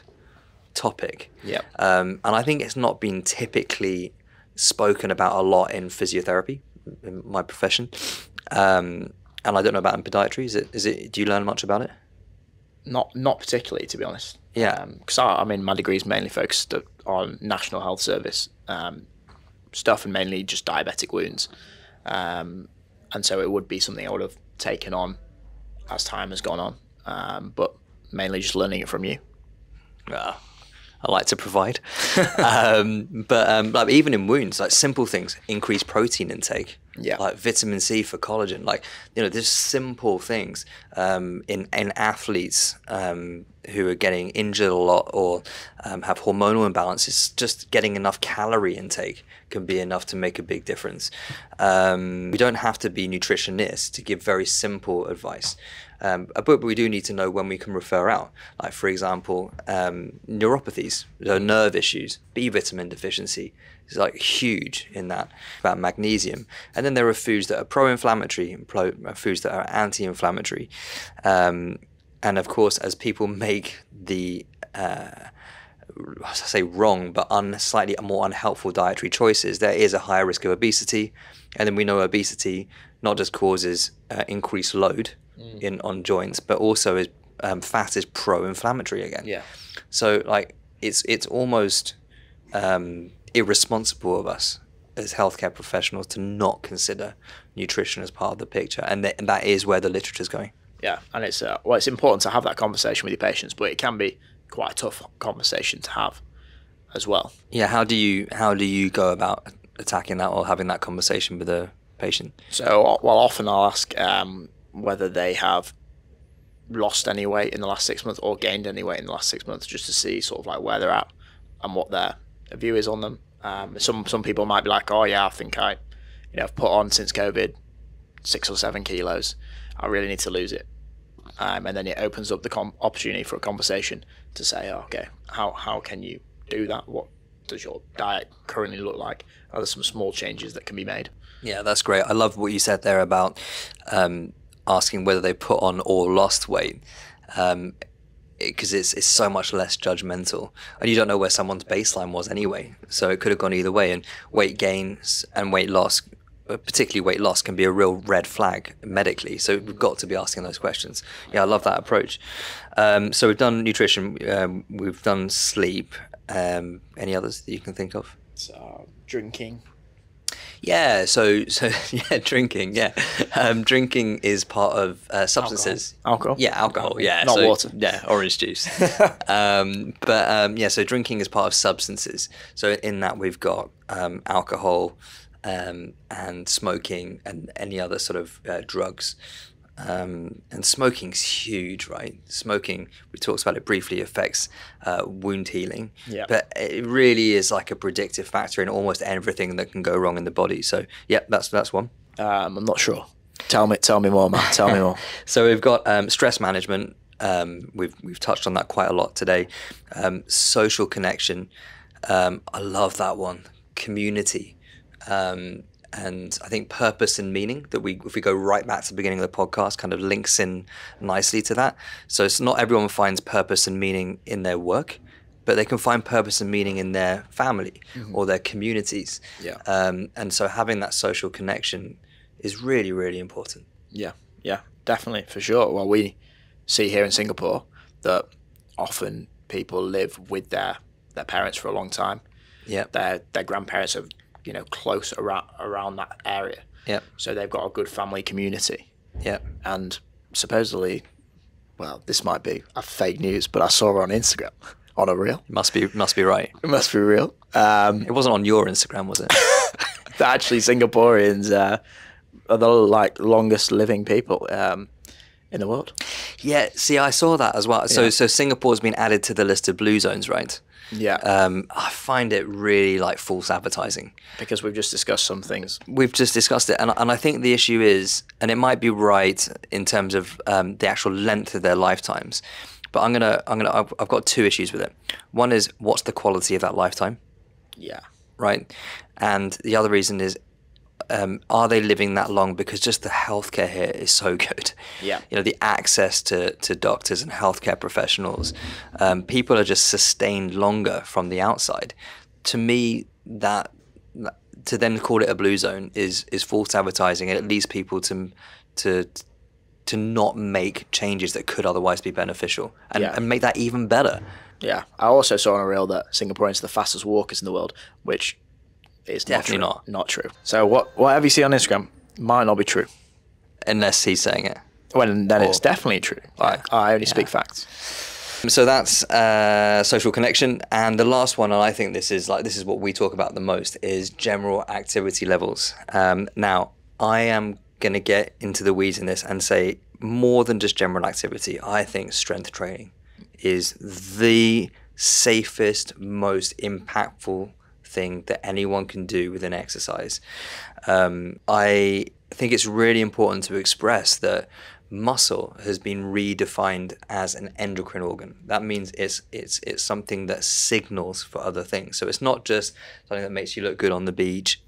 [SPEAKER 2] topic.
[SPEAKER 1] Yep.
[SPEAKER 2] Um, and I think it's not been typically spoken about a lot in physiotherapy, in my profession. Um, and I don't know about in podiatry. Is it? Is it? Do you learn much about it?
[SPEAKER 1] Not not particularly, to be honest.
[SPEAKER 2] Yeah.
[SPEAKER 1] Because I, I mean, my degree is mainly focused on National Health Service um, stuff and mainly just diabetic wounds. Um, and so it would be something I would have taken on as time has gone on. Um, but mainly just learning it from you.
[SPEAKER 2] Well, I like to provide. um, but um, like even in wounds, like simple things, increase protein intake.
[SPEAKER 1] Yeah.
[SPEAKER 2] Like vitamin C for collagen. Like, you know, just simple things um, in, in athletes um, who are getting injured a lot or um, have hormonal imbalances. Just getting enough calorie intake can be enough to make a big difference. Um, we don't have to be nutritionists to give very simple advice. Um, but we do need to know when we can refer out. Like, for example, um, neuropathies, so nerve issues, B vitamin deficiency is like huge in that, about magnesium. And then there are foods that are pro inflammatory and pro, foods that are anti inflammatory. Um, and of course, as people make the uh, I say wrong, but un, slightly more unhelpful dietary choices, there is a higher risk of obesity. And then we know obesity not just causes uh, increased load mm. in on joints, but also is um, fat is pro-inflammatory again.
[SPEAKER 1] Yeah.
[SPEAKER 2] So like it's it's almost um, irresponsible of us as healthcare professionals to not consider nutrition as part of the picture, and, th- and that is where the literature is going.
[SPEAKER 1] Yeah, and it's uh, well, it's important to have that conversation with your patients, but it can be quite a tough conversation to have as well.
[SPEAKER 2] Yeah, how do you how do you go about attacking that or having that conversation with a patient?
[SPEAKER 1] So, well, often I'll ask um, whether they have lost any weight in the last six months or gained any weight in the last six months, just to see sort of like where they're at and what their view is on them. Um, some some people might be like, oh yeah, I think I, you know, I've put on since COVID six or seven kilos. I really need to lose it. Um, and then it opens up the opportunity for a conversation to say, oh, okay, how how can you do that? What does your diet currently look like? Are there some small changes that can be made?
[SPEAKER 2] Yeah, that's great. I love what you said there about um, asking whether they put on or lost weight. Um, because it, it's it's so much less judgmental, and you don't know where someone's baseline was anyway. So it could have gone either way. And weight gains and weight loss, uh, particularly weight loss, can be a real red flag medically. So we've got to be asking those questions. Yeah, I love that approach. Um, so we've done nutrition, um, we've done sleep. Um, any others that you can think of?
[SPEAKER 1] So drinking.
[SPEAKER 2] Yeah, so so yeah, drinking. Yeah, um, drinking is part of uh, substances.
[SPEAKER 1] Alcohol. alcohol.
[SPEAKER 2] Yeah, alcohol. Yeah,
[SPEAKER 1] not
[SPEAKER 2] so,
[SPEAKER 1] water.
[SPEAKER 2] Yeah, orange juice. um, but um, yeah, so drinking is part of substances. So in that we've got um, alcohol um, and smoking and any other sort of uh, drugs. Um, and smoking's huge, right? Smoking, we talked about it briefly, affects uh, wound healing.
[SPEAKER 1] Yeah.
[SPEAKER 2] But it really is like a predictive factor in almost everything that can go wrong in the body. So, yeah, that's that's one.
[SPEAKER 1] Um, I'm not sure. Tell me, tell me more, Matt. Tell me more.
[SPEAKER 2] so we've got um, stress management. Um, we've we've touched on that quite a lot today. Um, social connection. Um, I love that one. Community. Um, and I think purpose and meaning that we, if we go right back to the beginning of the podcast, kind of links in nicely to that. So it's not everyone finds purpose and meaning in their work, but they can find purpose and meaning in their family mm-hmm. or their communities.
[SPEAKER 1] Yeah.
[SPEAKER 2] Um, and so having that social connection is really, really important.
[SPEAKER 1] Yeah, yeah, definitely for sure. Well, we see here in Singapore that often people live with their their parents for a long time.
[SPEAKER 2] Yeah,
[SPEAKER 1] their their grandparents have you know close around around that area.
[SPEAKER 2] Yeah.
[SPEAKER 1] So they've got a good family community.
[SPEAKER 2] Yeah.
[SPEAKER 1] And supposedly, well, this might be a fake news, but I saw her on Instagram on a reel.
[SPEAKER 2] Must be must be right.
[SPEAKER 1] It must be real. Um,
[SPEAKER 2] it wasn't on your Instagram, was it?
[SPEAKER 1] actually, Singaporeans uh, are the like longest living people um, in the world.
[SPEAKER 2] Yeah. See, I saw that as well. So
[SPEAKER 1] Yeah.
[SPEAKER 2] so Singapore's been added to the list of blue zones, right?
[SPEAKER 1] Yeah.
[SPEAKER 2] Um, I find it really like false advertising.
[SPEAKER 1] because we've just discussed some things.
[SPEAKER 2] We've just discussed it, and, and I think the issue is, and it might be right in terms of um, the actual length of their lifetimes, but I'm gonna, I'm gonna, I've, I've got two issues with it. One is what's the quality of that lifetime,
[SPEAKER 1] Yeah.
[SPEAKER 2] right? And the other reason is, um, are they living that long because just the healthcare here is so good?
[SPEAKER 1] Yeah.
[SPEAKER 2] You know, the access to, to doctors and healthcare professionals, um, people are just sustained longer from the outside. To me, that to then call it a blue zone is is false advertising, and it leads people to to to not make changes that could otherwise be beneficial, and,
[SPEAKER 1] Yeah.
[SPEAKER 2] and make that even better.
[SPEAKER 1] Yeah. I also saw on a reel that Singaporeans are the fastest walkers in the world, which is
[SPEAKER 2] Definitely
[SPEAKER 1] not
[SPEAKER 2] not.
[SPEAKER 1] true. Not true. So what whatever you see on Instagram might not be true.
[SPEAKER 2] Unless he's saying it.
[SPEAKER 1] When then it's definitely true. Like I only speak facts.
[SPEAKER 2] So that's uh, social connection, and the last one, and I think this is like this is what we talk about the most, is general activity levels. Um, now, I am going to get into the weeds in this and say more than just general activity. I think strength training is the safest, most impactful thing that anyone can do with an exercise. Um, I think it's really important to express that muscle has been redefined as an endocrine organ. That means it's it's it's something that signals for other things. So it's not just something that makes you look good on the beach.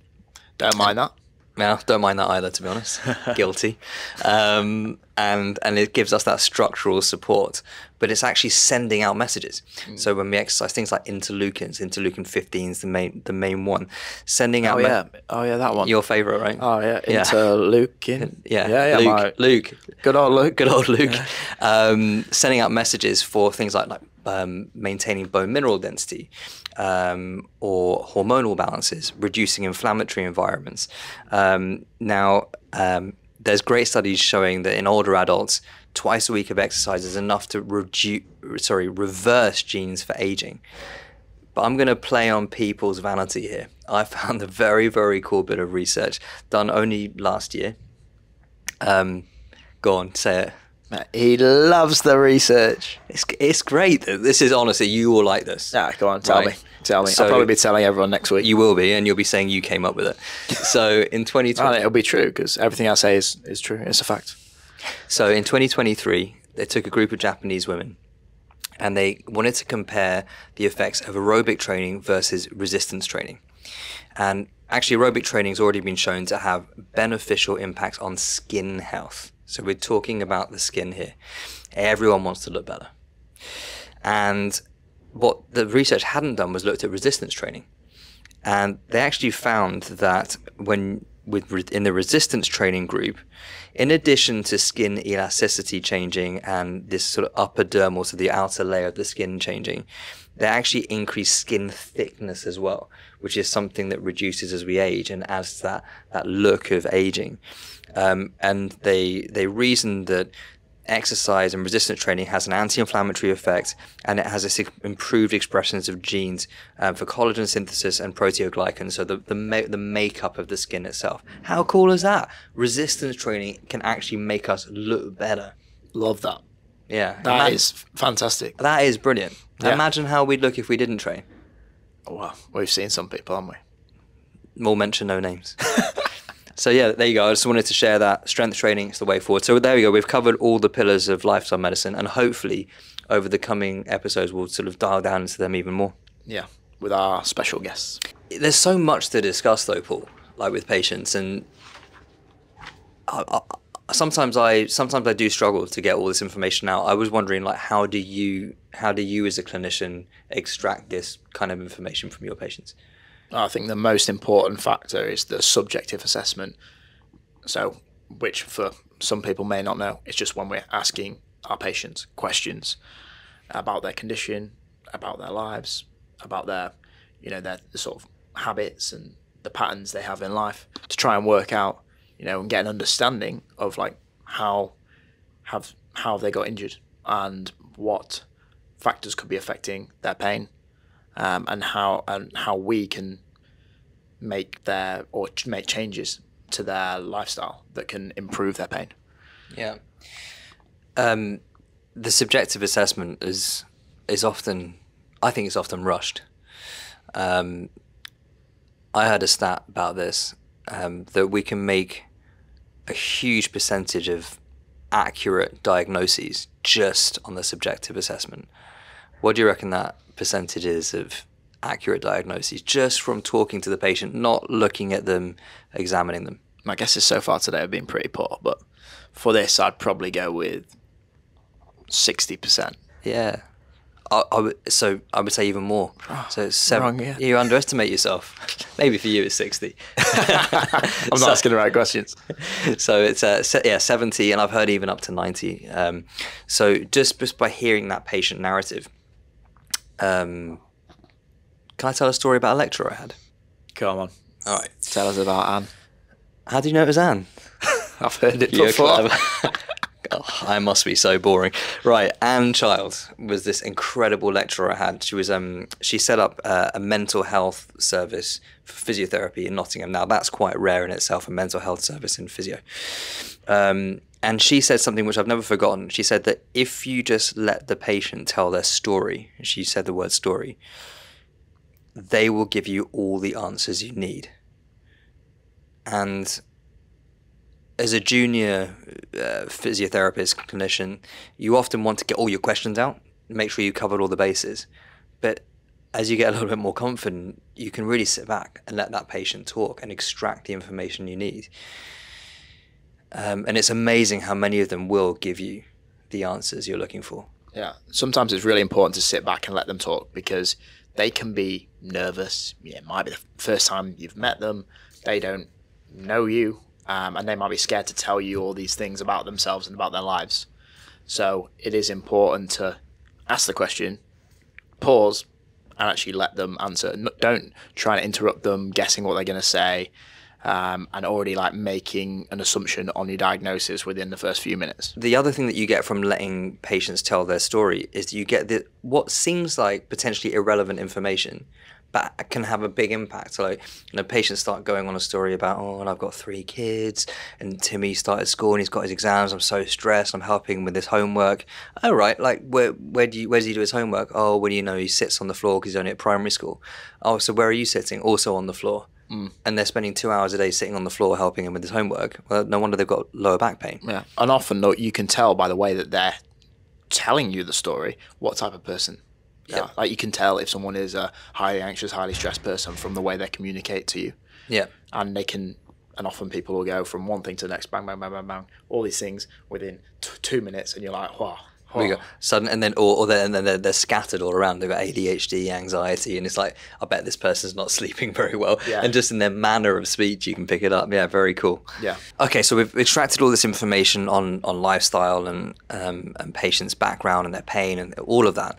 [SPEAKER 1] Don't mind that.
[SPEAKER 2] Yeah, don't mind that either, to be honest. Guilty. Um, and and it gives us that structural support, but it's actually sending out messages. Mm. So when we exercise things like interleukins, interleukin 15 is the main the main one, sending out.
[SPEAKER 1] Oh yeah, oh yeah, that one.
[SPEAKER 2] Your favorite, right?
[SPEAKER 1] Oh yeah, interleukin.
[SPEAKER 2] Yeah, yeah, yeah.
[SPEAKER 1] Luke,
[SPEAKER 2] my, Luke,
[SPEAKER 1] good old Luke,
[SPEAKER 2] good old Luke, um, sending out messages for things like like um, maintaining bone mineral density, um, or hormonal balances, reducing inflammatory environments. Um, now, um, there's great studies showing that in older adults, twice a week of exercise is enough to reduce, sorry, reverse genes for aging. But I'm going to play on people's vanity here. I found a very, very cool bit of research done only last year. Um, go on, say it.
[SPEAKER 1] He loves the research.
[SPEAKER 2] It's it's great. This is honestly, you will like this.
[SPEAKER 1] Yeah, go on, tell right. me. Tell me. So I'll probably be telling everyone next week.
[SPEAKER 2] You will be, and you'll be saying you came up with it. So in 2020,
[SPEAKER 1] it'll be true because everything I say is, is true. It's a fact.
[SPEAKER 2] So in 2023, they took a group of Japanese women, and they wanted to compare the effects of aerobic training versus resistance training. And actually, aerobic training has already been shown to have beneficial impacts on skin health. So we're talking about the skin here. Everyone wants to look better. And what the research hadn't done was looked at resistance training. And they actually found that when with in the resistance training group, in addition to skin elasticity changing and this sort of upper dermal, so the outer layer of the skin changing, they actually increase skin thickness as well, which is something that reduces as we age and adds that that look of aging. Um, and they they reasoned that exercise and resistance training has an anti-inflammatory effect and it has this improved expressions of genes um, for collagen synthesis and proteoglycan so the, the, ma- the makeup of the skin itself. How cool is that? Resistance training can actually make us look better.
[SPEAKER 1] Love that.
[SPEAKER 2] Yeah.
[SPEAKER 1] That Imagine, is fantastic.
[SPEAKER 2] that is brilliant. Yeah. imagine how we'd look if we didn't train.
[SPEAKER 1] Well we've seen some people haven't
[SPEAKER 2] we? More mention no names So yeah, there you go. I just wanted to share that strength training is the way forward. So there we go. We've covered all the pillars of lifestyle medicine, and hopefully, over the coming episodes, we'll sort of dial down into them even more.
[SPEAKER 1] Yeah, with our special guests.
[SPEAKER 2] There's so much to discuss, though, Paul. Like with patients, and I, I, sometimes I sometimes I do struggle to get all this information out. I was wondering, like, how do you how do you as a clinician extract this kind of information from your patients?
[SPEAKER 1] I think the most important factor is the subjective assessment. So, which for some people may not know, it's just when we're asking our patients questions about their condition, about their lives, about their, you know, their sort of habits and the patterns they have in life to try and work out, you know, and get an understanding of like how have how they got injured and what factors could be affecting their pain um, and how and how we can make their or make changes to their lifestyle that can improve their pain.
[SPEAKER 2] Yeah. Um, the subjective assessment is is often, I think, it's often rushed. Um, I heard a stat about this um, that we can make a huge percentage of accurate diagnoses just on the subjective assessment. What do you reckon that percentage is of accurate diagnoses just from talking to the patient, not looking at them, examining them?
[SPEAKER 1] My guesses so far today have been pretty poor, but for this, I'd probably go with 60%.
[SPEAKER 2] Yeah. I, I would, so I would say even more.
[SPEAKER 1] Oh,
[SPEAKER 2] so
[SPEAKER 1] seven, wrong, yeah.
[SPEAKER 2] you underestimate yourself. Maybe for you it's sixty.
[SPEAKER 1] I'm not so, asking the right questions.
[SPEAKER 2] So it's uh, yeah seventy, and I've heard even up to ninety. Um, so just just by hearing that patient narrative, um, can I tell a story about a lecturer I had?
[SPEAKER 1] Come on.
[SPEAKER 2] All right.
[SPEAKER 1] Tell us about Anne.
[SPEAKER 2] How do you know it was Anne?
[SPEAKER 1] I've heard it You're before.
[SPEAKER 2] Oh, I must be so boring. Right, Anne Child was this incredible lecturer I had. She was um she set up uh, a mental health service for physiotherapy in Nottingham. Now that's quite rare in itself, a mental health service in physio. Um, and she said something which I've never forgotten. She said that if you just let the patient tell their story, she said the word story, they will give you all the answers you need. And as a junior uh, physiotherapist clinician, you often want to get all your questions out, make sure you covered all the bases. But as you get a little bit more confident, you can really sit back and let that patient talk and extract the information you need. Um, and it's amazing how many of them will give you the answers you're looking for.
[SPEAKER 1] Yeah. Sometimes it's really important to sit back and let them talk because they can be nervous. Yeah, it might be the first time you've met them. They don't know you, um, and they might be scared to tell you all these things about themselves and about their lives. So it is important to ask the question, pause, and actually let them answer. Don't try to interrupt them, guessing what they're going to say um, and already like making an assumption on your diagnosis within the first few minutes.
[SPEAKER 2] The other thing that you get from letting patients tell their story is you get the, what seems like potentially irrelevant information, but can have a big impact. So, like, you know, patients start going on a story about, oh, and I've got three kids, and Timmy started school and he's got his exams. I'm so stressed. I'm helping him with his homework. Oh, right. Like, where where do you where does he do his homework? Oh, well, you know, he sits on the floor because he's only at primary school. Oh, so where are you sitting? Also on the floor. Mm. and they're spending two hours a day sitting on the floor helping him with his homework, well, no wonder they've got lower back pain.
[SPEAKER 1] Yeah, and often though, you can tell by the way that they're telling you the story what type of person. Yeah, like you can tell if someone is a highly anxious, highly stressed person from the way they communicate to you.
[SPEAKER 2] Yeah,
[SPEAKER 1] and they can, and often people will go from one thing to the next, bang, bang, bang, bang, bang, all these things within t- two minutes, and you're like, wow,
[SPEAKER 2] Oh. We go sudden, and then or, or they're, and then they're, they're, scattered all around. They've got ADHD, anxiety, and it's like I bet this person's not sleeping very well.
[SPEAKER 1] Yeah.
[SPEAKER 2] And just in their manner of speech, you can pick it up. Yeah, very cool.
[SPEAKER 1] Yeah.
[SPEAKER 2] Okay, so we've extracted all this information on on lifestyle and um, and patients' background and their pain and all of that.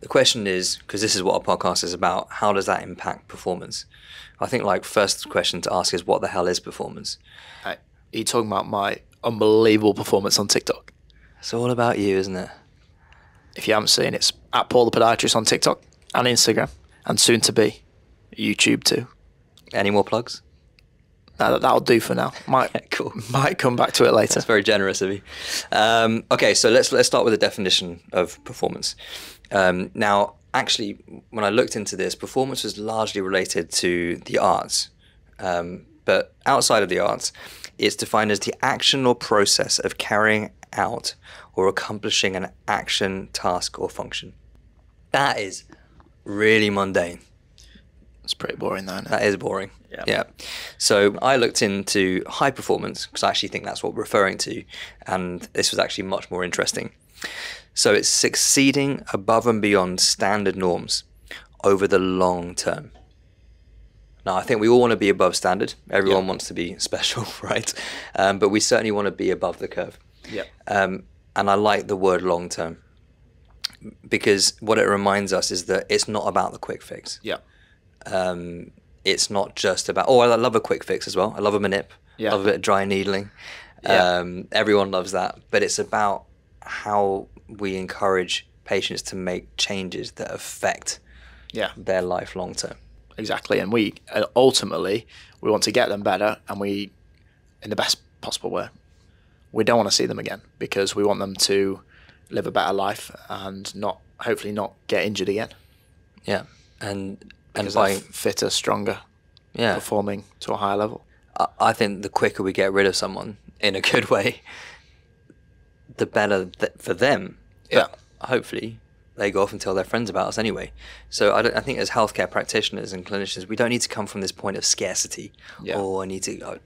[SPEAKER 2] The question is, because this is what our podcast is about, how does that impact performance? I think like first question to ask is what the hell is performance?
[SPEAKER 1] Are you talking about my unbelievable performance on TikTok?
[SPEAKER 2] It's all about you, isn't it?
[SPEAKER 1] If you haven't seen, it, it's at Paul the Podiatrist on TikTok and Instagram, and soon to be YouTube too.
[SPEAKER 2] Any more plugs?
[SPEAKER 1] No, that'll do for now. Might
[SPEAKER 2] yeah, cool.
[SPEAKER 1] Might come back to it later.
[SPEAKER 2] That's very generous of you. Um, okay, so let's let's start with the definition of performance. Um, now, actually, when I looked into this, performance was largely related to the arts, um, but outside of the arts, it's defined as the action or process of carrying out or accomplishing an action, task, or function. That is really mundane.
[SPEAKER 1] It's pretty boring, though.
[SPEAKER 2] That is boring.
[SPEAKER 1] Yeah.
[SPEAKER 2] yeah. So I looked into high performance because I actually think that's what we're referring to, and this was actually much more interesting. So it's succeeding above and beyond standard norms over the long term. Now, I think we all want to be above standard. Everyone yeah. wants to be special, right? Um, but we certainly want to be above the curve.
[SPEAKER 1] Yeah.
[SPEAKER 2] Um, and I like the word long term because what it reminds us is that it's not about the quick fix.
[SPEAKER 1] Yeah.
[SPEAKER 2] Um, it's not just about. Oh, I love a quick fix as well. I love a manip.
[SPEAKER 1] Yeah.
[SPEAKER 2] Love a bit of dry needling. Yeah. Um, everyone loves that, but it's about how we encourage patients to make changes that affect
[SPEAKER 1] yeah.
[SPEAKER 2] their life long term.
[SPEAKER 1] Exactly, and we uh, ultimately we want to get them better, and we in the best possible way we don't want to see them again because we want them to live a better life and not hopefully not get injured again.
[SPEAKER 2] Yeah, and
[SPEAKER 1] and by fitter, stronger,
[SPEAKER 2] yeah,
[SPEAKER 1] performing to a higher level.
[SPEAKER 2] I, I think the quicker we get rid of someone in a good way, the better th- for them.
[SPEAKER 1] Yeah,
[SPEAKER 2] hopefully they go off and tell their friends about us anyway. So I, I, think as healthcare practitioners and clinicians, we don't need to come from this point of scarcity.
[SPEAKER 1] Yeah.
[SPEAKER 2] Oh, I need to, uh,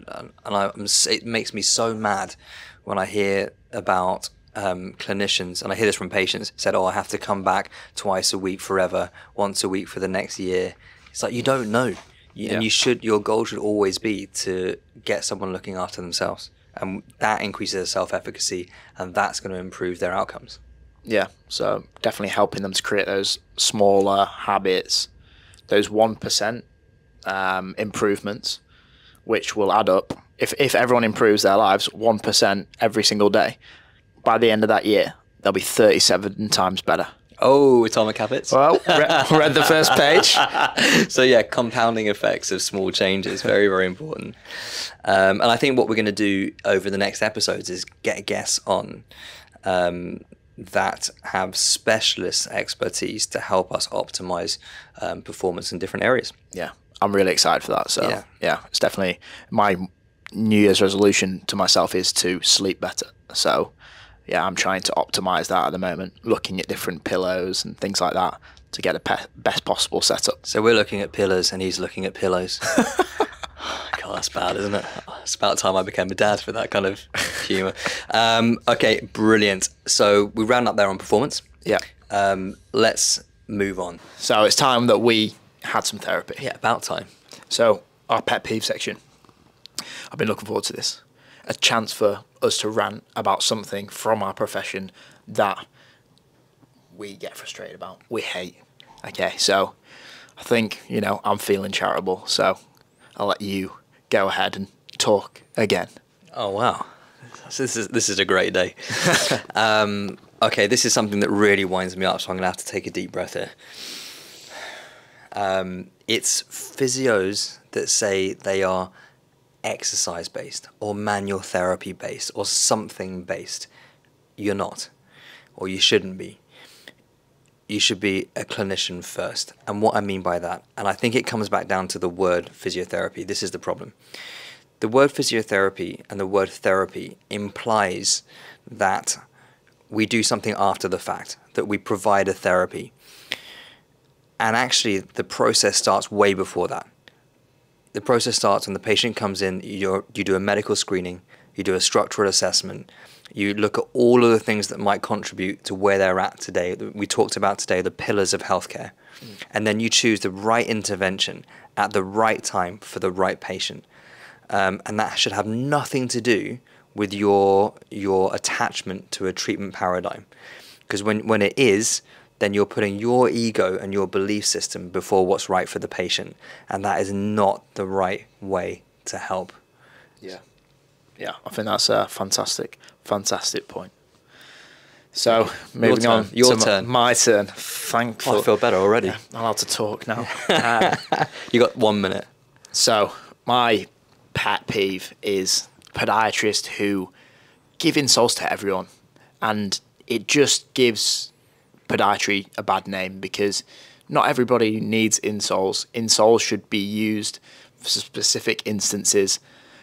[SPEAKER 2] and I, it makes me so mad when I hear about um, clinicians, and I hear this from patients, said, "Oh, I have to come back twice a week forever, once a week for the next year." It's like you don't know, you, yeah. and you should. Your goal should always be to get someone looking after themselves, and that increases their self-efficacy, and that's going to improve their outcomes.
[SPEAKER 1] Yeah, so definitely helping them to create those smaller habits, those one percent um, improvements, which will add up if if everyone improves their lives one percent every single day, by the end of that year, they'll be 37 times better.
[SPEAKER 2] Oh, atomic habits.
[SPEAKER 1] Well, re- read the first page.
[SPEAKER 2] so yeah, compounding effects of small changes very very important. Um, and I think what we're going to do over the next episodes is get a guess on um, that have specialist expertise to help us optimize um, performance in different areas.
[SPEAKER 1] Yeah, I'm really excited for that. So
[SPEAKER 2] Yeah.
[SPEAKER 1] yeah, it's definitely my New Year's resolution to myself is to sleep better. So yeah, I'm trying to optimize that at the moment, looking at different pillows and things like that to get a pe- best possible setup.
[SPEAKER 2] So we're looking at pillars and he's looking at pillows. God, that's bad, isn't it? It's about time I became a dad for that kind of humour. Um, okay, brilliant. So we round up there on performance.
[SPEAKER 1] Yeah.
[SPEAKER 2] Um, let's move on.
[SPEAKER 1] So it's time that we had some therapy.
[SPEAKER 2] Yeah, about time.
[SPEAKER 1] So our pet peeve section. I've been looking forward to this. A chance for us to rant about something from our profession that we get frustrated about, we hate. Okay, so I think, you know, I'm feeling charitable, so I'll let you go ahead and talk again.
[SPEAKER 2] Oh wow, this is this is a great day. um, okay, this is something that really winds me up, so I'm gonna have to take a deep breath here. Um, it's physios that say they are exercise based or manual therapy based or something based. You're not, or you shouldn't be. You should be a clinician first. And what I mean by that, and I think it comes back down to the word physiotherapy. This is the problem. The word physiotherapy and the word therapy implies that we do something after the fact, that we provide a therapy. And actually, the process starts way before that. The process starts when the patient comes in, you you do a medical screening, you do a structural assessment, you look at all of the things that might contribute to where they're at today. We talked about today the pillars of healthcare. And then you choose the right intervention at the right time for the right patient. Um, and that should have nothing to do with your your attachment to a treatment paradigm. Because when, when it is, then you're putting your ego and your belief system before what's right for the patient. And that is not the right way to help.
[SPEAKER 1] Yeah. Yeah, I think that's a fantastic, fantastic point. So moving
[SPEAKER 2] turn.
[SPEAKER 1] on,
[SPEAKER 2] Your
[SPEAKER 1] to my-
[SPEAKER 2] turn.
[SPEAKER 1] My turn. Thankful.
[SPEAKER 2] Oh, I feel better already.
[SPEAKER 1] Yeah, I'm allowed to talk now. Um,
[SPEAKER 2] You got one minute.
[SPEAKER 1] so my pet peeve is podiatrists who give insoles to everyone, and it just gives podiatry a bad name because not everybody needs insoles. Insoles should be used for specific instances.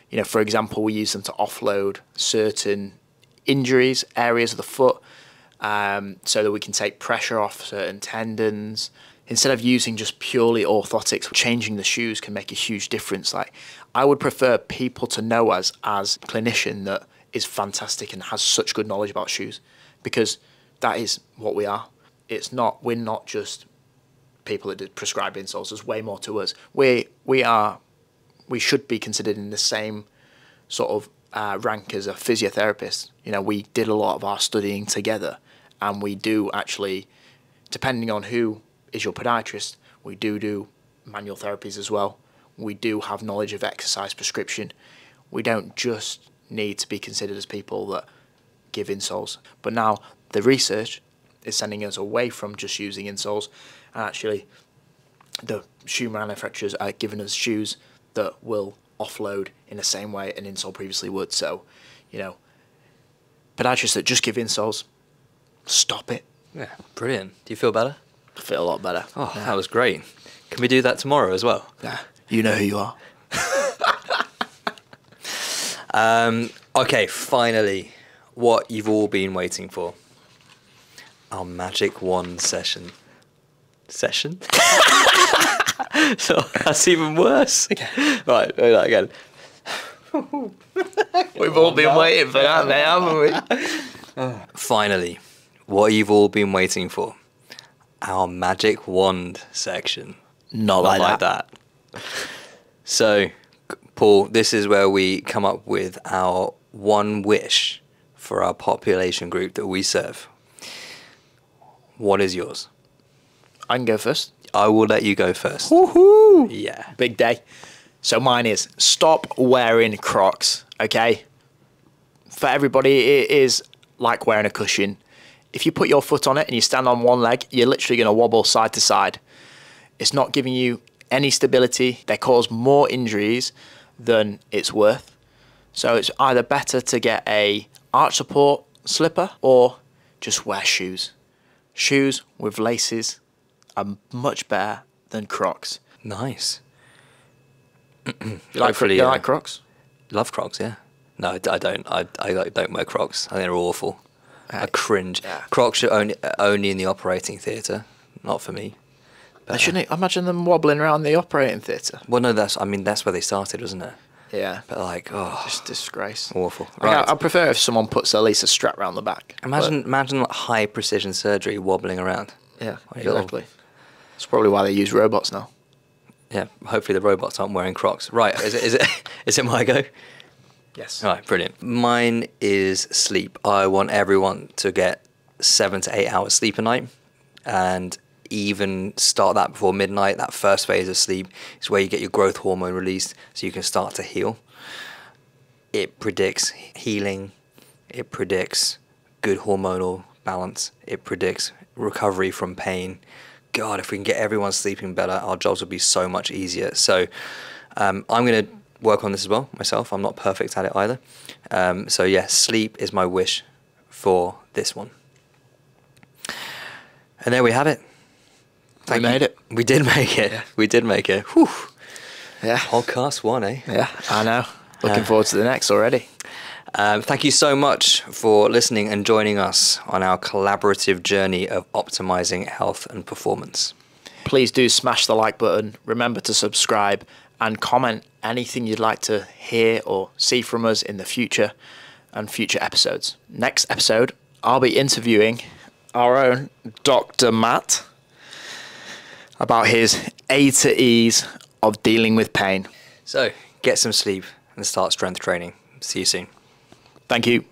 [SPEAKER 1] You know, for example, we use them to offload certain injuries, areas of the foot, um, so that we can take pressure off certain tendons. Instead of using just purely orthotics, changing the shoes can make a huge difference. Like, I would prefer people to know us as clinician that is fantastic and has such good knowledge about shoes, because that is what we are. It's not. We're not just people that did prescribe insoles. There's way more to us. We we are. We should be considered in the same sort of uh, rank as a physiotherapist. You know, we did a lot of our studying together, and we do actually, depending on who is your podiatrist, we do do manual therapies as well. We do have knowledge of exercise prescription. We don't just need to be considered as people that give insoles. But now the research is sending us away from just using insoles, and actually, the shoe manufacturers are giving us shoes that will offload in the same way an insole previously would. So, you know, podiatrists that just give insoles, stop it.
[SPEAKER 2] Yeah, brilliant. Do you feel better?
[SPEAKER 1] I feel a lot better.
[SPEAKER 2] Oh, that was great. Can we do that tomorrow as well?
[SPEAKER 1] Yeah. You know who you are.
[SPEAKER 2] Um, okay, finally, what you've all been waiting for. Our magic wand session. Session? so that's even worse. Right, do that again.
[SPEAKER 1] We've all been waiting for that, mate, haven't we?
[SPEAKER 2] Finally, what you've all been waiting for. Our magic wand section.
[SPEAKER 1] Not
[SPEAKER 2] Not
[SPEAKER 1] like,
[SPEAKER 2] like
[SPEAKER 1] that.
[SPEAKER 2] that. So, Paul, this is where we come up with our one wish for our population group that we serve. What is yours?
[SPEAKER 1] I can go first.
[SPEAKER 2] I will let you go first.
[SPEAKER 1] Woohoo!
[SPEAKER 2] Yeah.
[SPEAKER 1] Big day. So mine is stop wearing Crocs, okay? For everybody, it is like wearing a cushion. If you put your foot on it and you stand on one leg, you're literally going to wobble side to side. It's not giving you any stability. They cause more injuries than it's worth. So it's either better to get a arch support slipper or just wear shoes. Shoes with laces are much better than Crocs.
[SPEAKER 2] Nice.
[SPEAKER 1] You like,
[SPEAKER 2] Hopefully,
[SPEAKER 1] you
[SPEAKER 2] uh,
[SPEAKER 1] like Crocs?
[SPEAKER 2] Love Crocs, yeah. No, I I don't. I, I like- don't wear Crocs. I think they're awful. I
[SPEAKER 1] Uh,
[SPEAKER 2] cringe.
[SPEAKER 1] yeah.
[SPEAKER 2] Crocs are only only in the operating theatre, not for me.
[SPEAKER 1] I shouldn't imagine them wobbling around the operating theatre.
[SPEAKER 2] Well, no, that's. I mean, that's where they started, wasn't it?
[SPEAKER 1] Yeah.
[SPEAKER 2] But like, oh,
[SPEAKER 1] Just disgrace.
[SPEAKER 2] awful.
[SPEAKER 1] I mean, I-
[SPEAKER 2] Right.
[SPEAKER 1] I prefer if someone puts at least a strap around the back. but-
[SPEAKER 2] imagine, imagine like high precision surgery wobbling around.
[SPEAKER 1] yeah, exactly. That's probably why they use robots now.
[SPEAKER 2] Yeah. Hopefully the robots aren't wearing Crocs. Right. Is it? Is it? Is it my go?
[SPEAKER 1] Yes.
[SPEAKER 2] All right, brilliant. Mine is sleep. I want everyone to get seven to eight hours sleep a night, and even start that before midnight. That first phase of sleep is where you get your growth hormone released, so you can start to heal. It predicts healing. It predicts good hormonal balance. It predicts recovery from pain. God, if we can get everyone sleeping better, our jobs would be so much easier. So, um, I'm going to work on this as well myself. I'm not perfect at it either. Um, so, yeah, sleep is my wish for this one. And there we have it.
[SPEAKER 1] We made it.
[SPEAKER 2] We did make it. We did make it. Whew.
[SPEAKER 1] Yeah.
[SPEAKER 2] Podcast one, eh?
[SPEAKER 1] Yeah, I know. Looking
[SPEAKER 2] Uh,
[SPEAKER 1] forward to the next already.
[SPEAKER 2] Um, thank you so much for listening and joining us on our collaborative journey of optimizing health and performance.
[SPEAKER 1] Please do smash the like button. Remember to subscribe and comment anything you'd like to hear or see from us in the future and future episodes. Next episode, I'll be interviewing our own Dr. Matt about his A to E's of dealing with pain.
[SPEAKER 2] So, get some sleep and start strength training. See you soon.
[SPEAKER 1] Thank you.